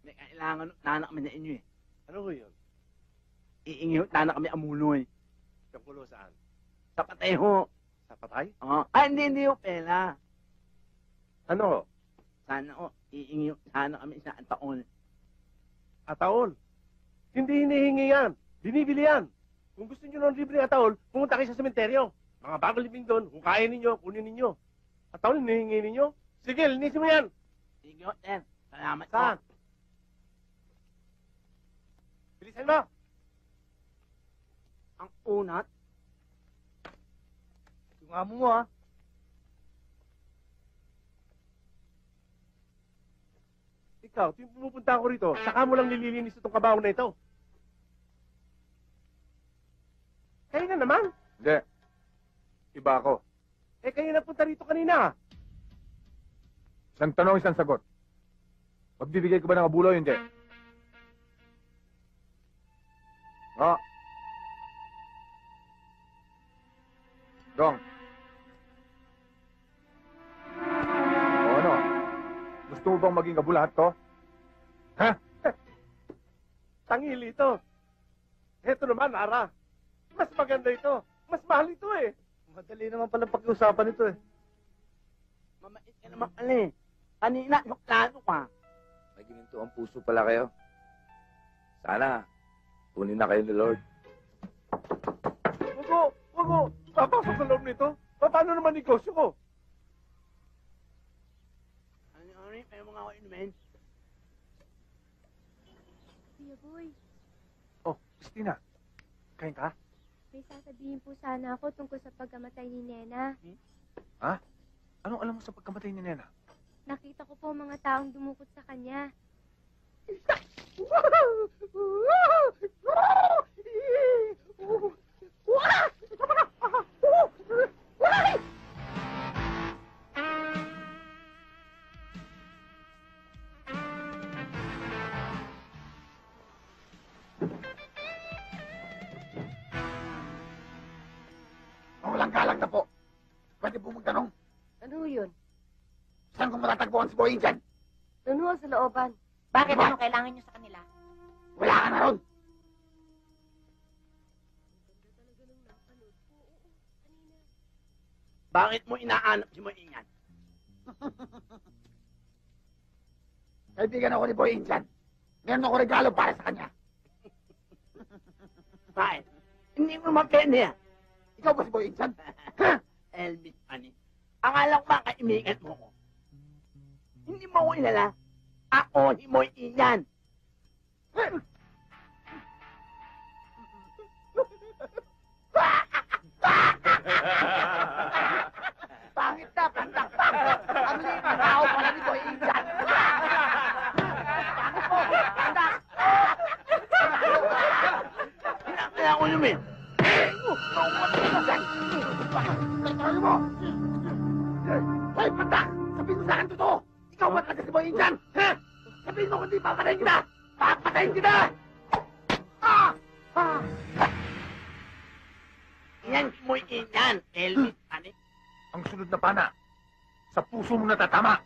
May kailangan nana kami na inyo eh. Ano ho yun? Iingi ho, nana kami amunoy. Yung kulo saan? Sa patay ho. Sa patay? Oo. Ay, hindi, hindi ho, pela. Ano ho? Sana ho, iingi ho, sana kami sa taon. Ataol. Hindi hinihingi yan. Binibili yan. Kung gusto niyo ng libre ataol, pumunta kayo sa sementeryo. Mga bagong libing doon, hukayin ninyo, kunin ninyo. Ataol, hinihingi ninyo? Sige, linisin mo yan. Sige ho, Ner. Salamat Saan? po. Bilisan mo. Ang unat, Yung amo mo ah. Ikaw, tuwing pumupunta ako rito, saka mo lang nililinis itong kabaho na ito. Kayo na naman. Hindi. Iba ako. Eh, kayo napunta rito kanina. Isang tanong, isang sagot. Magbibigay ka ba ng abulo o hindi? Oo. Dong. O ano? Gusto mo bang maging abulahat to? Ha? Tangili ito. Heto naman, Ara. Mas maganda ito. Mas mahal ito eh. Madali naman pala pag-usapan ito eh. mamait ka naman pala eh. Kanina, suklado ka. May gininto ang puso pala kayo. Sana, tunin na kayo ni Lord. Wag ko, wag ko. Papasok sa loob nito. Pa- Paano naman negosyo ko? Ano, ano, may mga inumin. Kuya Boy, Oh, Christina. Kain ka? May sasabihin po sana ako tungkol sa pagkamatay ni Nena. Ha? Anong alam mo sa pagkamatay ni Nena? Nakita ko po mga taong dumukot sa kanya. Pwede po magtanong, Ano yun? saan ko matatagpuan si Boy dyan? Doon ho sa looban. Bakit? Ano kailangan nyo sa kanila? Wala ka na ron. Bakit mo inaanap si Moingan? Kaibigan ako ni Boy Injan. Meron ako regalo para sa kanya. Bakit? Hindi mo mapende ah. Ikaw ba si Boy Injan? Elvis, ani. Akala ko ba kaibigan mo ko? Hindi mo ko ilala. Ako si Moy Inyan. Pangit na, pantakpan. Ang liit na tao pala ni Boy Injan. Pangit mo, pandak. Kaya ko yun eh. Tayo mo! Hoy, pandak! Sabihin mo sa akin totoo! Ikaw ba talaga si Boy Injan? Ha? Sabihin mo kung di papatayin kita! Papatayin kita! Ah! Ah! Yan si Moy Inyan. Elvis, ani. Ang sunod na pana, sa puso mo natatama.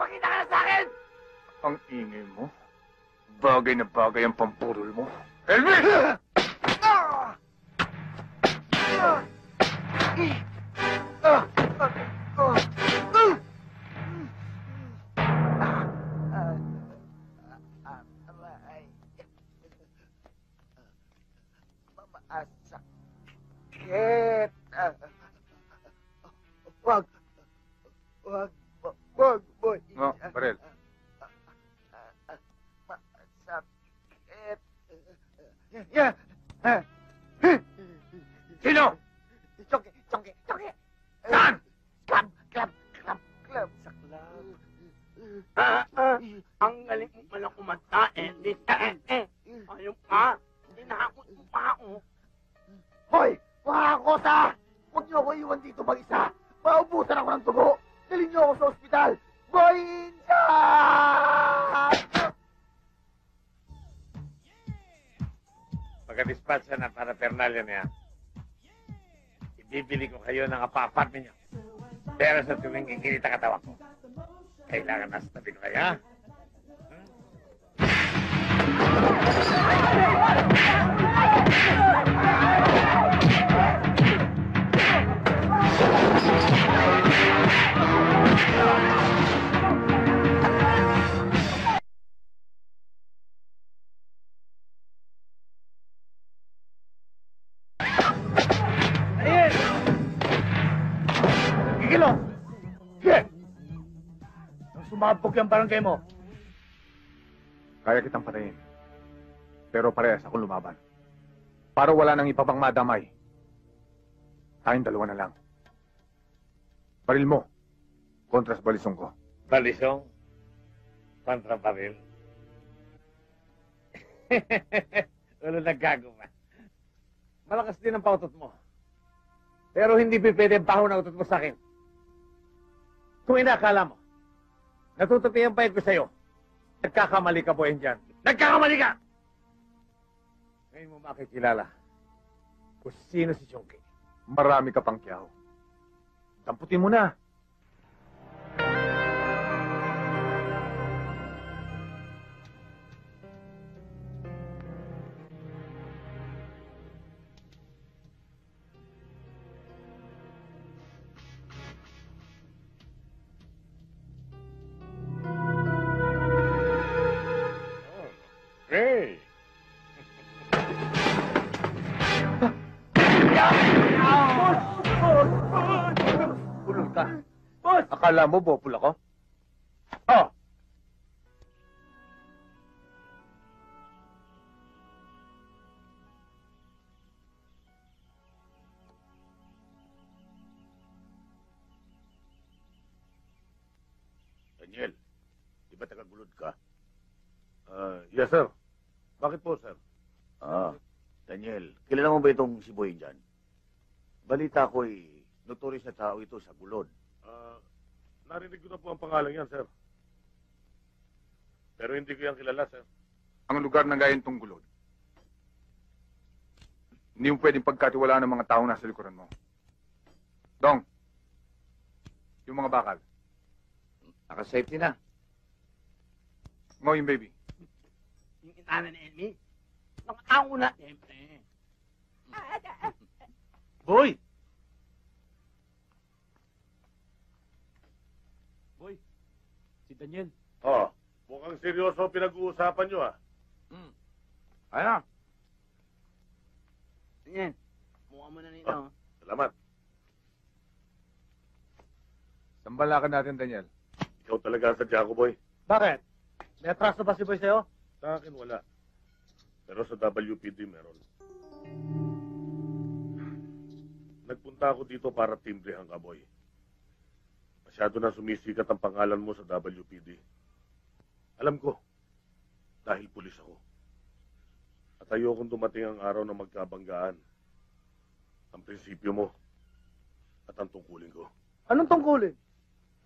Magpakita ka na sa akin! Ang ingay mo. Bagay na bagay ang pampurol mo. Elvis! Wala nang iba pang madamay. Tayong dalawa na lang. Baril mo. Kontra sa balisong ko. Balisong, pantrabaril. Ulo naggago pa. Malakas din ang pautot mo. Pero hindi pa pwede ang paho na utot mo sa akin. Kung inakala mo, natutupi ang bayad ko sa'yo, nagkakamali ka, Boy dyan. Nagkakamali ka! Ngayon mo makikilala kung sino si Chonky. Marami ka pang kiyaw. Damputin mo na. Akala mo, bopul ako? Oh! Daniel, di ba taga-gulod ka? Ah, yes, sir. Bakit po, sir? Ah, Daniel, kilala mo ba itong si Boy dyan? Balita ko'y notorious na tao ito sa gulod. Ah, narinig ko na po ang pangalan yan, sir. Pero hindi ko yan kilala, sir. Ang lugar ng gayon tong gulod. Hindi mo pwedeng pagkatiwalaan ng mga tao nasa likuran mo. Dong, yung mga bakal. Naka-safety na. Ngo yung baby. Yung inana ni Elmi. Nakatawa na, siyempre. Boy! Boy, Daniel. Oh, mukhang seryoso ang pinag-uusapan nyo ah. Hmm. Ano? Yan. Mukha mo na nito. Salamat. Sambalakan natin, Daniel. Ikaw talaga sa Jaco Boy. Bakit? May atraso ba si Boy sa'yo? Sa akin wala. Pero sa WPD meron. Nagpunta ako dito para timbrehan ka, boy. Masyado na sumisikat ang pangalan mo sa WPD. Alam ko, dahil pulis ako. At ayokong dumating ang araw na magkabanggaan. Ang prinsipyo mo at ang tungkulin ko. Anong tungkulin?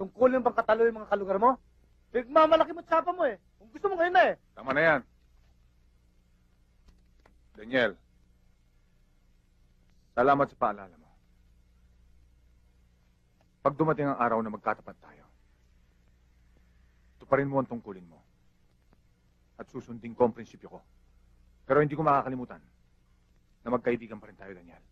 Tungkulin bang katalo yung mga kalugar mo? Pigmamalaki mo tsapa mo eh. Kung gusto mo ngayon na eh. Tama na yan. Daniel, salamat sa paalala mo. Pag dumating ang araw na magkatapat tayo, tuparin mo ang tungkulin mo. At susundin ko ang prinsipyo ko. Pero hindi ko makakalimutan na magkaibigan pa rin tayo, Daniel.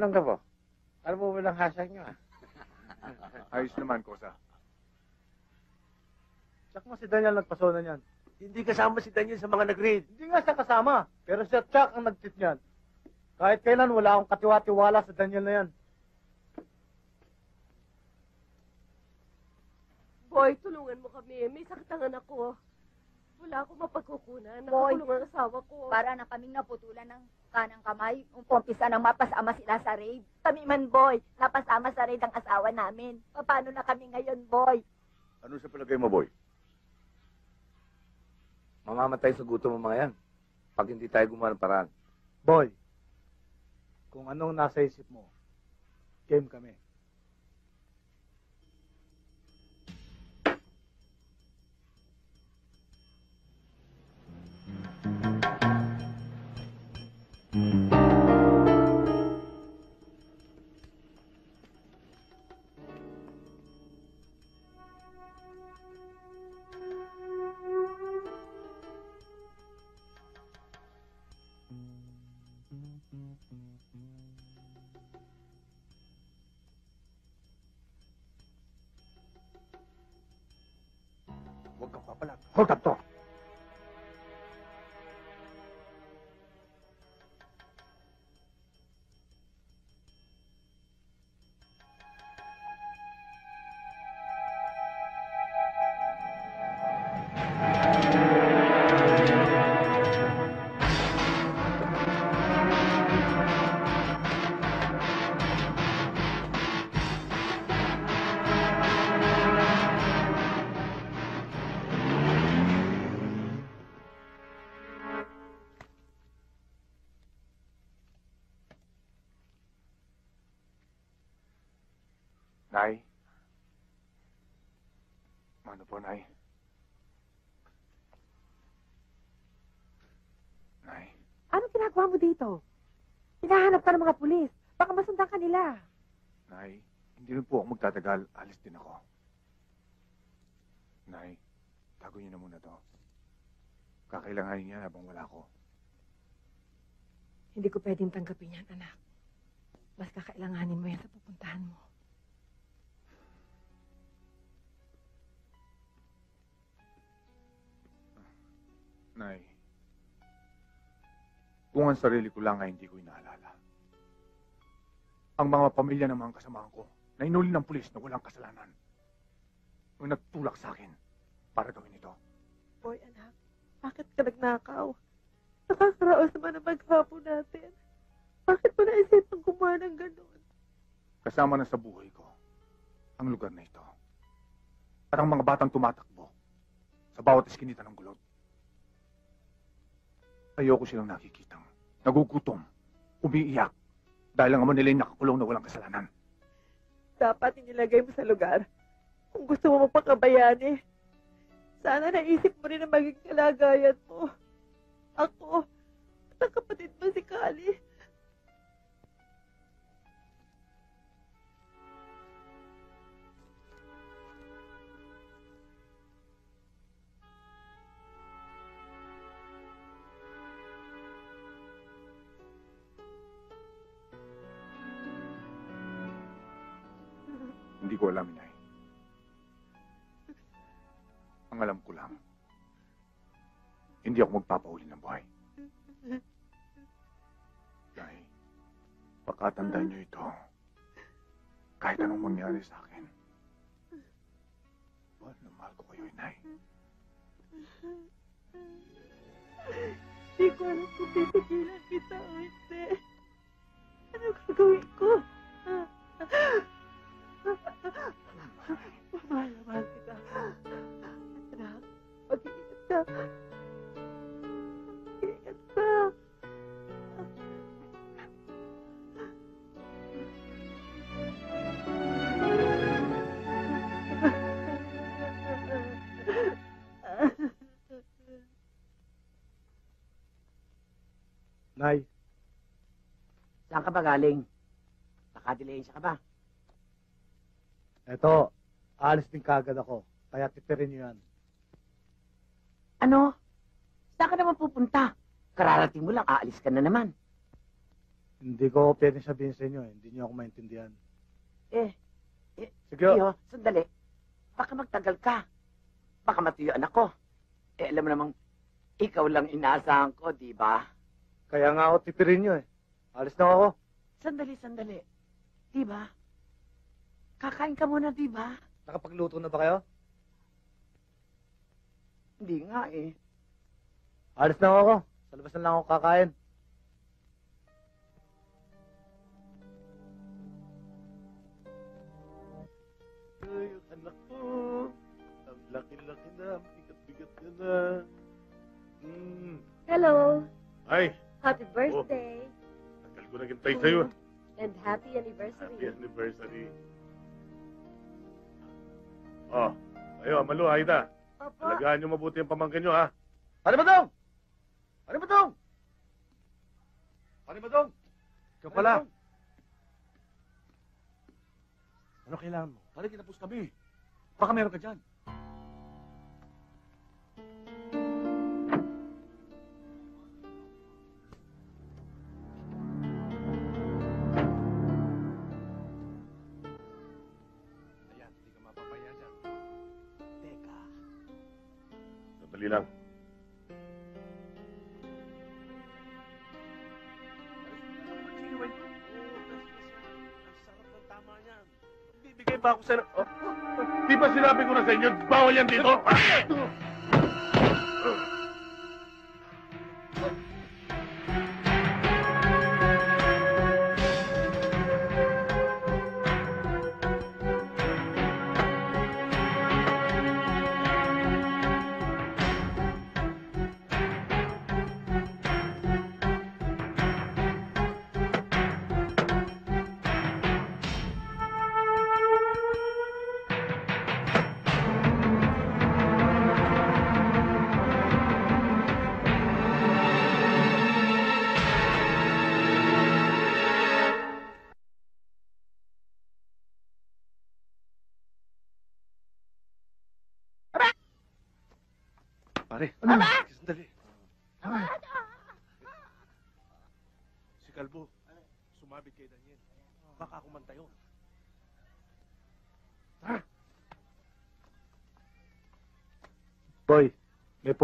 Ka po. Ano mo ba ng hashtag nyo ah? Ayos naman, Kosa. Tsak mo si Daniel nagpasona niyan. Hindi kasama si Daniel sa mga nag-read. Hindi nga siya kasama. Pero siya Chuck ang nag-tip niyan. Kahit kailan wala akong katiwa-tiwala sa Daniel na yan. Boy, tulungan mo kami. May sakit ang anak ko. Wala akong mapagkukunan. Boy. Nakakulong ang asawa ko. Para na kaming naputulan ng kanang kamay. Umpisa nang mapasama sila sa raid. Kami man, boy. Napasama sa raid ang asawa namin. Paano na kami ngayon, boy? Ano sa palagay mo, boy? Mamamatay sa gutom ang mga yan. Pag hindi tayo gumawa ng paraan. Boy, kung anong nasa isip mo, game kami. Ano po, Nay? Nay? Anong ginagawa mo dito? Hinahanap ka ng mga pulis. Baka masundan ka nila. Nay, hindi rin po ako magtatagal. Alis din ako. Nay, Itago niyo na muna to. Kakailanganin niya habang wala ko. Hindi ko pwedeng tanggapin yan, anak. Mas kakailanganin mo yan sa pupuntahan mo. Nay, kung ang sarili ko lang ay hindi ko inaalala. Ang mga pamilya ng mga kasamahan ko na inuli ng pulis na walang kasalanan. Nung nagtulak sa akin para gawin ito. Boy, anak, bakit ka nagnakaw? Nakakaraos naman ang maghapon natin. Bakit mo naisipang gumawa ng ganun? Kasama na sa buhay ko ang lugar na ito. At ang mga batang tumatakbo sa bawat iskinita ng gulod. Ayoko silang nakikitang nagugutom, umiiyak, dahil ang ama nila nakakulong na walang kasalanan. Dapat inilagay mo sa lugar. Kung gusto mo mapakabayani, sana naisip mo rin ang maging kalagayan mo. Ako, at ang kapatid mo si Kali. Ko alam, Inay. Ang alam ko lang, hindi ako magpapahuli ng buhay. Dahil, pakatandaan niyo ito, kahit anong mangyari sa akin, mahal na mahal ko kayo, Inay. Hindi ko alam kung titigilan kita o hindi. Ano gagawin ko? Mahal na mahal kita. Anak, mag-iingat ka. Mag-iingat ka. Nay. Saan ka ba galing? Nakadilensya ka ba? Eto, alis din kagad ako. Kaya titirin niyo yan. Ano? Saan ka naman pupunta? Kararating mo lang, aalis ka na naman. Hindi ko pwedeng sabihin sa inyo. eh. Hindi niyo ako maintindihan. Eh, eh, Sige. Iyo, sandali. Baka magtagal ka. Baka matuyuan ako. Eh, alam mo namang, ikaw lang inaasahan ko, di ba? Kaya nga ako titirin niyo eh. Alis na ako. Sandali, sandali. Di ba? Kakain ka muna, di ba? Nakapagluto na ba kayo? Hindi nga eh. Alis na ako. Sa labas na lang ako kakain. Ay, anak ko. Ang laki-laki na. Bigat-bigat ka na. Hmm. Hello. Ay, Happy birthday. tagal ko naghintay sa'yo. And happy anniversary. Happy anniversary. Oh, ayo, Malu, Aida. Opo. Alagaan niyo mabuti ang pamangkin niyo, ha? Ano ba dong? Ano ba dong? Ano ba dong? Ikaw pala. Ano kailangan mo? Pare, kinapos kami. Baka meron ka dyan. Ako sa... Oh, di ba sinabi ko na sa inyo, bawal yan dito?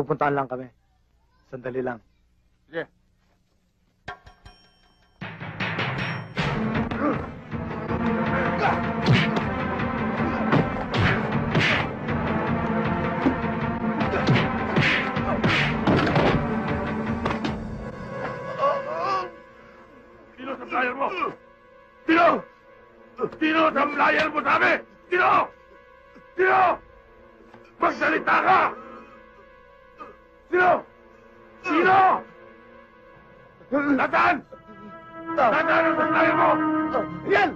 may pupuntahan lang kami. Sandali lang. Sige. Sino sa flyer mo? Sino? Sino sa flyer mo sabi? Sino? Sino? Magsalita ka! Sino? Sino? Nasaan? Nasaan ang sa flyer mo? Yan!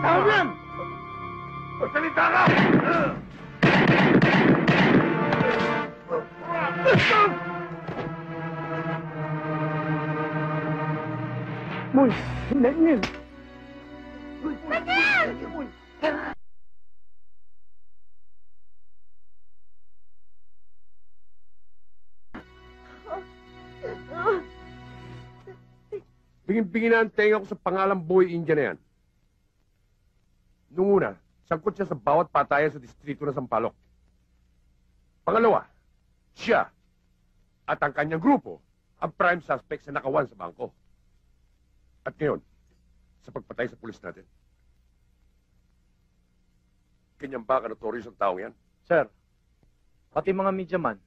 Tama yan! Magsalita ka! Moy, Daniel! Bingin-bingin na ang tenga ko sa pangalang Boy India na yan. Nung una, sangkot siya sa bawat patayan sa distrito ng Sampaloc. Pangalawa, siya at ang kanyang grupo ang prime suspect sa nakawan sa bangko. At ngayon, sa pagpatay sa pulis natin. Ganyan ba ka-notorious ang taong yan? Sir, pati mga media man,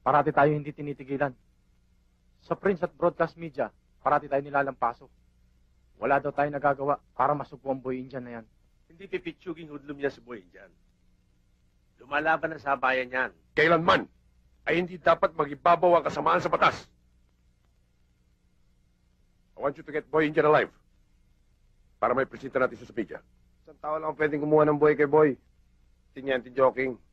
parati tayo hindi tinitigilan. Sa print at broadcast media, parati tayo nilalampaso. Wala daw tayo nagagawa para masugpo ang boy Indian na yan. Hindi pipitsuging hudlum niya si Boy dyan. Lumalaban na sa bayan yan. Kailanman ay hindi dapat magibabaw ang kasamaan sa batas. I want you to get Boy Indian alive para may presenta natin siya sa media. Isang tao lang ang pwedeng kumuha ng boy kay boy. Tinyanti joking. Boy,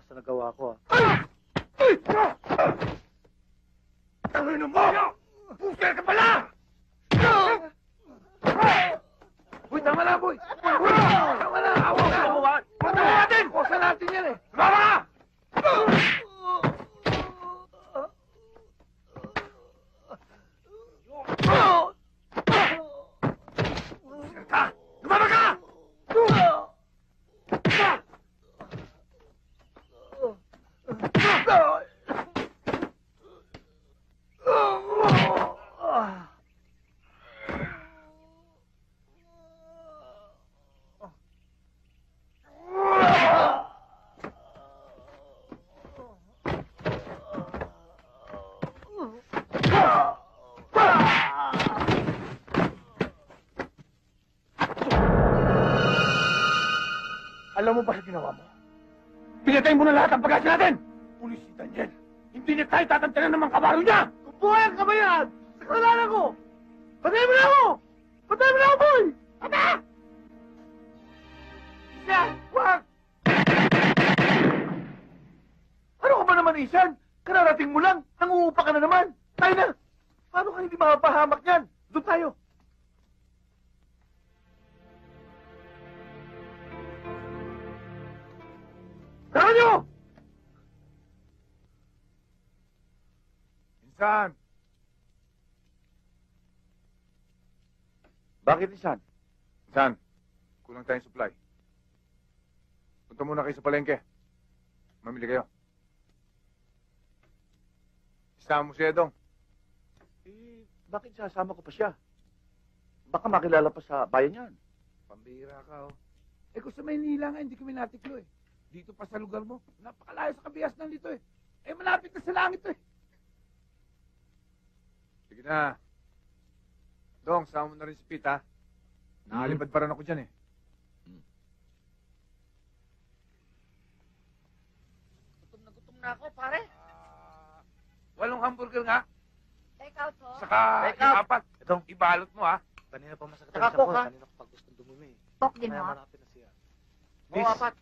sa nagawa ko ah. Tangin mo! Puser ka pala! Uy, tama na, boy! Tama na! Awa ka! Patay natin! Kusa natin yan eh! Tama na! Ka! Lumaba ka! Alam mo na lahat ang pag natin! pulis si Daniel, hindi na tayo tatantanan ng mga kabaro niya! Kung ang kabayan, Bakit, Insan? Insan, kulang tayong supply. Punta muna kayo sa palengke. Mamili kayo. Isama mo si Edong. Eh, bakit sasama ko pa siya? Baka makilala pa sa bayan yan. Pambira ka, oh. Eh kung sa Maynila nga, hindi kami natiklo eh. Dito pa sa lugar mo. Napakalayo sa kabias ng dito eh. Eh malapit na sa langit eh. Sige na. Dong, sama mo na rin si Pete, ha? Nakalipad pa rin ako dyan, eh. Gutom na gutom na ako, pare. walong hamburger nga. Take out, ho. Saka Take out. apat. Ito. Ibalot mo, ha? Kanina pa masakit Saka ang ko. Coke, ha? Kanina ko pag gustong dumumi. Coke din, Kaya ho. malapit na siya. Miss, apat.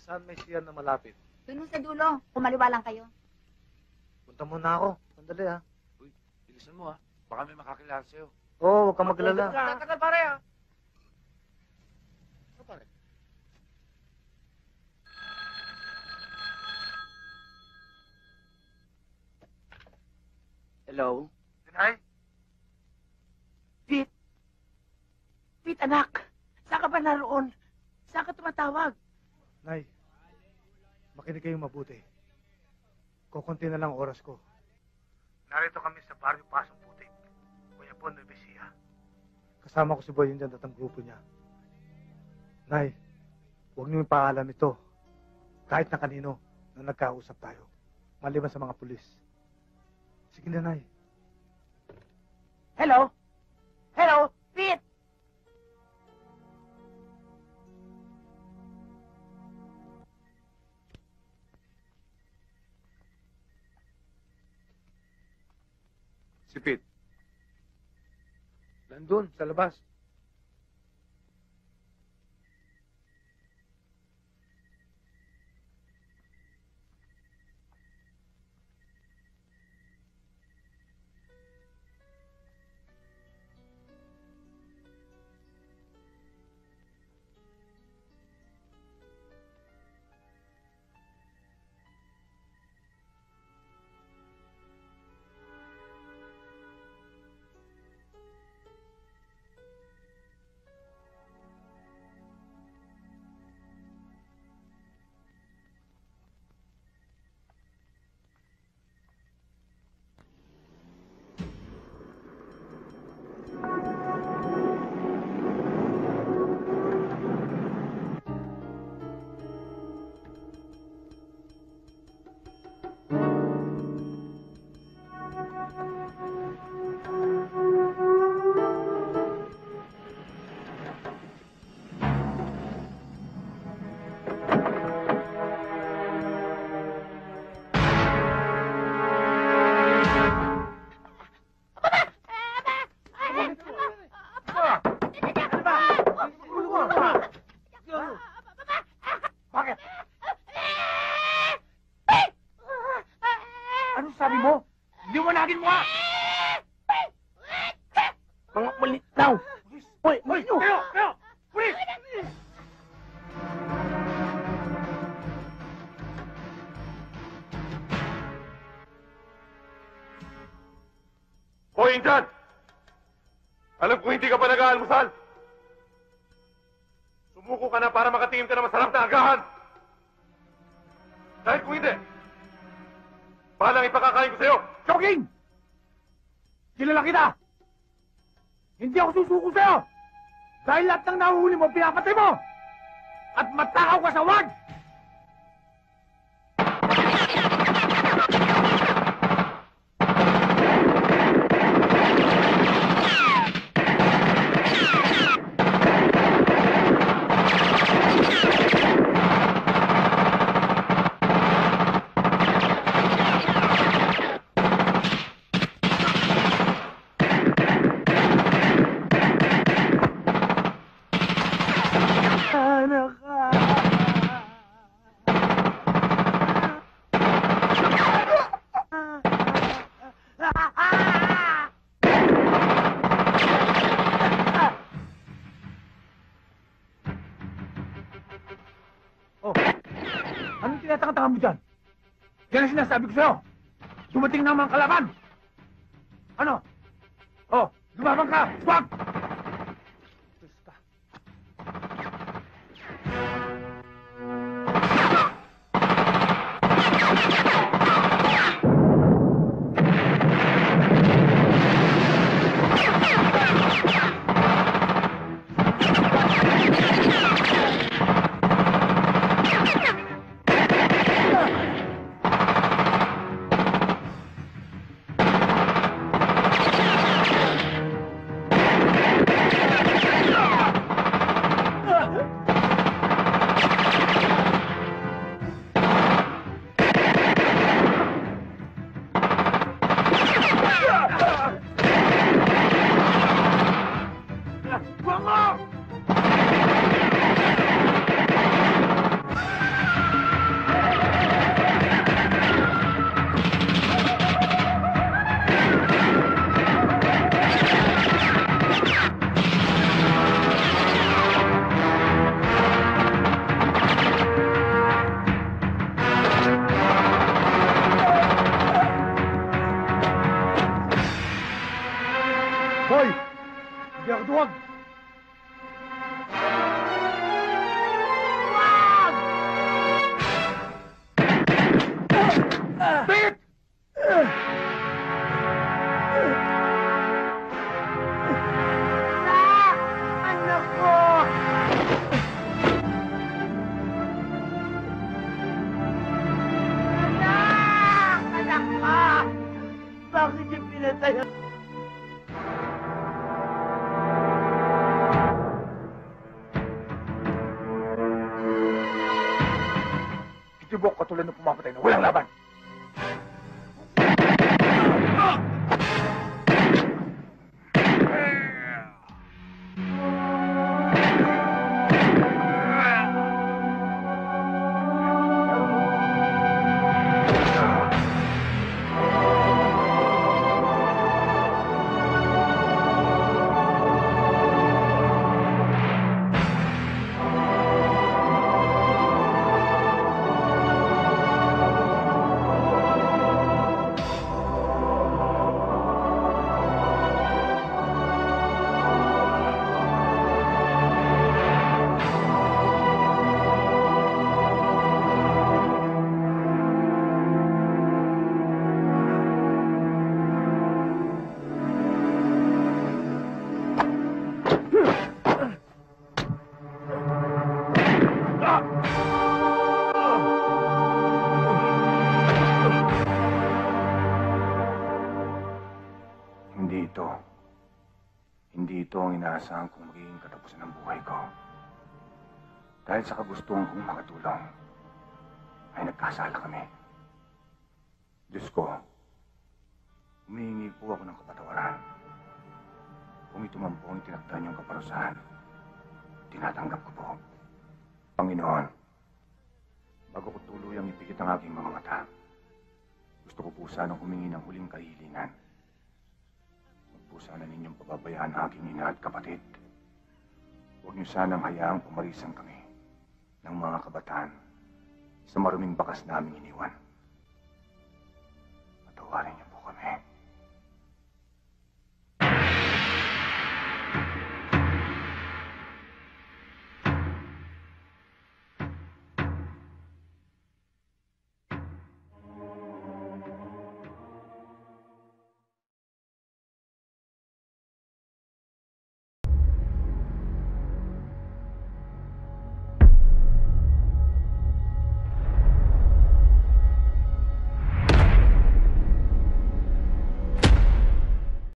saan may siya na malapit? Doon sa dulo. Kumaliwa lang kayo. Punta muna ako. Sandali, ha? Bilisan mo, ha? Baka may makakilala sa'yo. Oo, oh, huwag kang maglala. Tagal, pare, ha? Hello? Dinay? Pete! Pete, anak! Saan ka ba naroon? Saan ka tumatawag? Nay, makinig kayong mabuti. Kukunti na lang oras ko. Narito kami sa baryo Pasong Putik. Kuya po, Nueva Ecija. Kasama ko si Boy dyan at ang grupo niya. Nay, huwag niyo ipaalam ito. Kahit na kanino na nagkausap tayo. Maliban sa mga pulis. Sige na, Nay. Hello? Hello? Pete! Si Pete. Nandun, sa labas. Mga malitaw! Hoy, Hoy! Kayo! Kayo! Pulis! Hoy, Injan! Alam ko hindi ka pa nag-aalmusal. Sumuko ka na para makatingin ka na masarap na agahan. Dahil kung hindi, palang ipakakain ko sa'yo. Joking! Kilala kita! Hindi ako susuko sa'yo! Dahil lahat ng nahuhuli mo, pinapatay mo! At matakaw ka sa wag! Sa'yo. Dumating na ang mga kalaban. Inaasahan kong magiging katapusan ng buhay ko. Dahil sa kagustuhan kong makatulong, ay nagkasala kami. Diyos ko, humihingi po ako ng kapatawaran. Kung ito man po ang itinakda niyong kaparusahan, tinatanggap ko po. Panginoon, bago ko tuluyang ipikit ang aking mga mata, gusto ko po sanang humingi ng huling kahilingan po sana ninyong pababayaan ang aking ina at kapatid. Huwag niyo sanang hayaang pumarisan kami ng mga kabataan sa maruming bakas naming iniwan. Patawarin niyo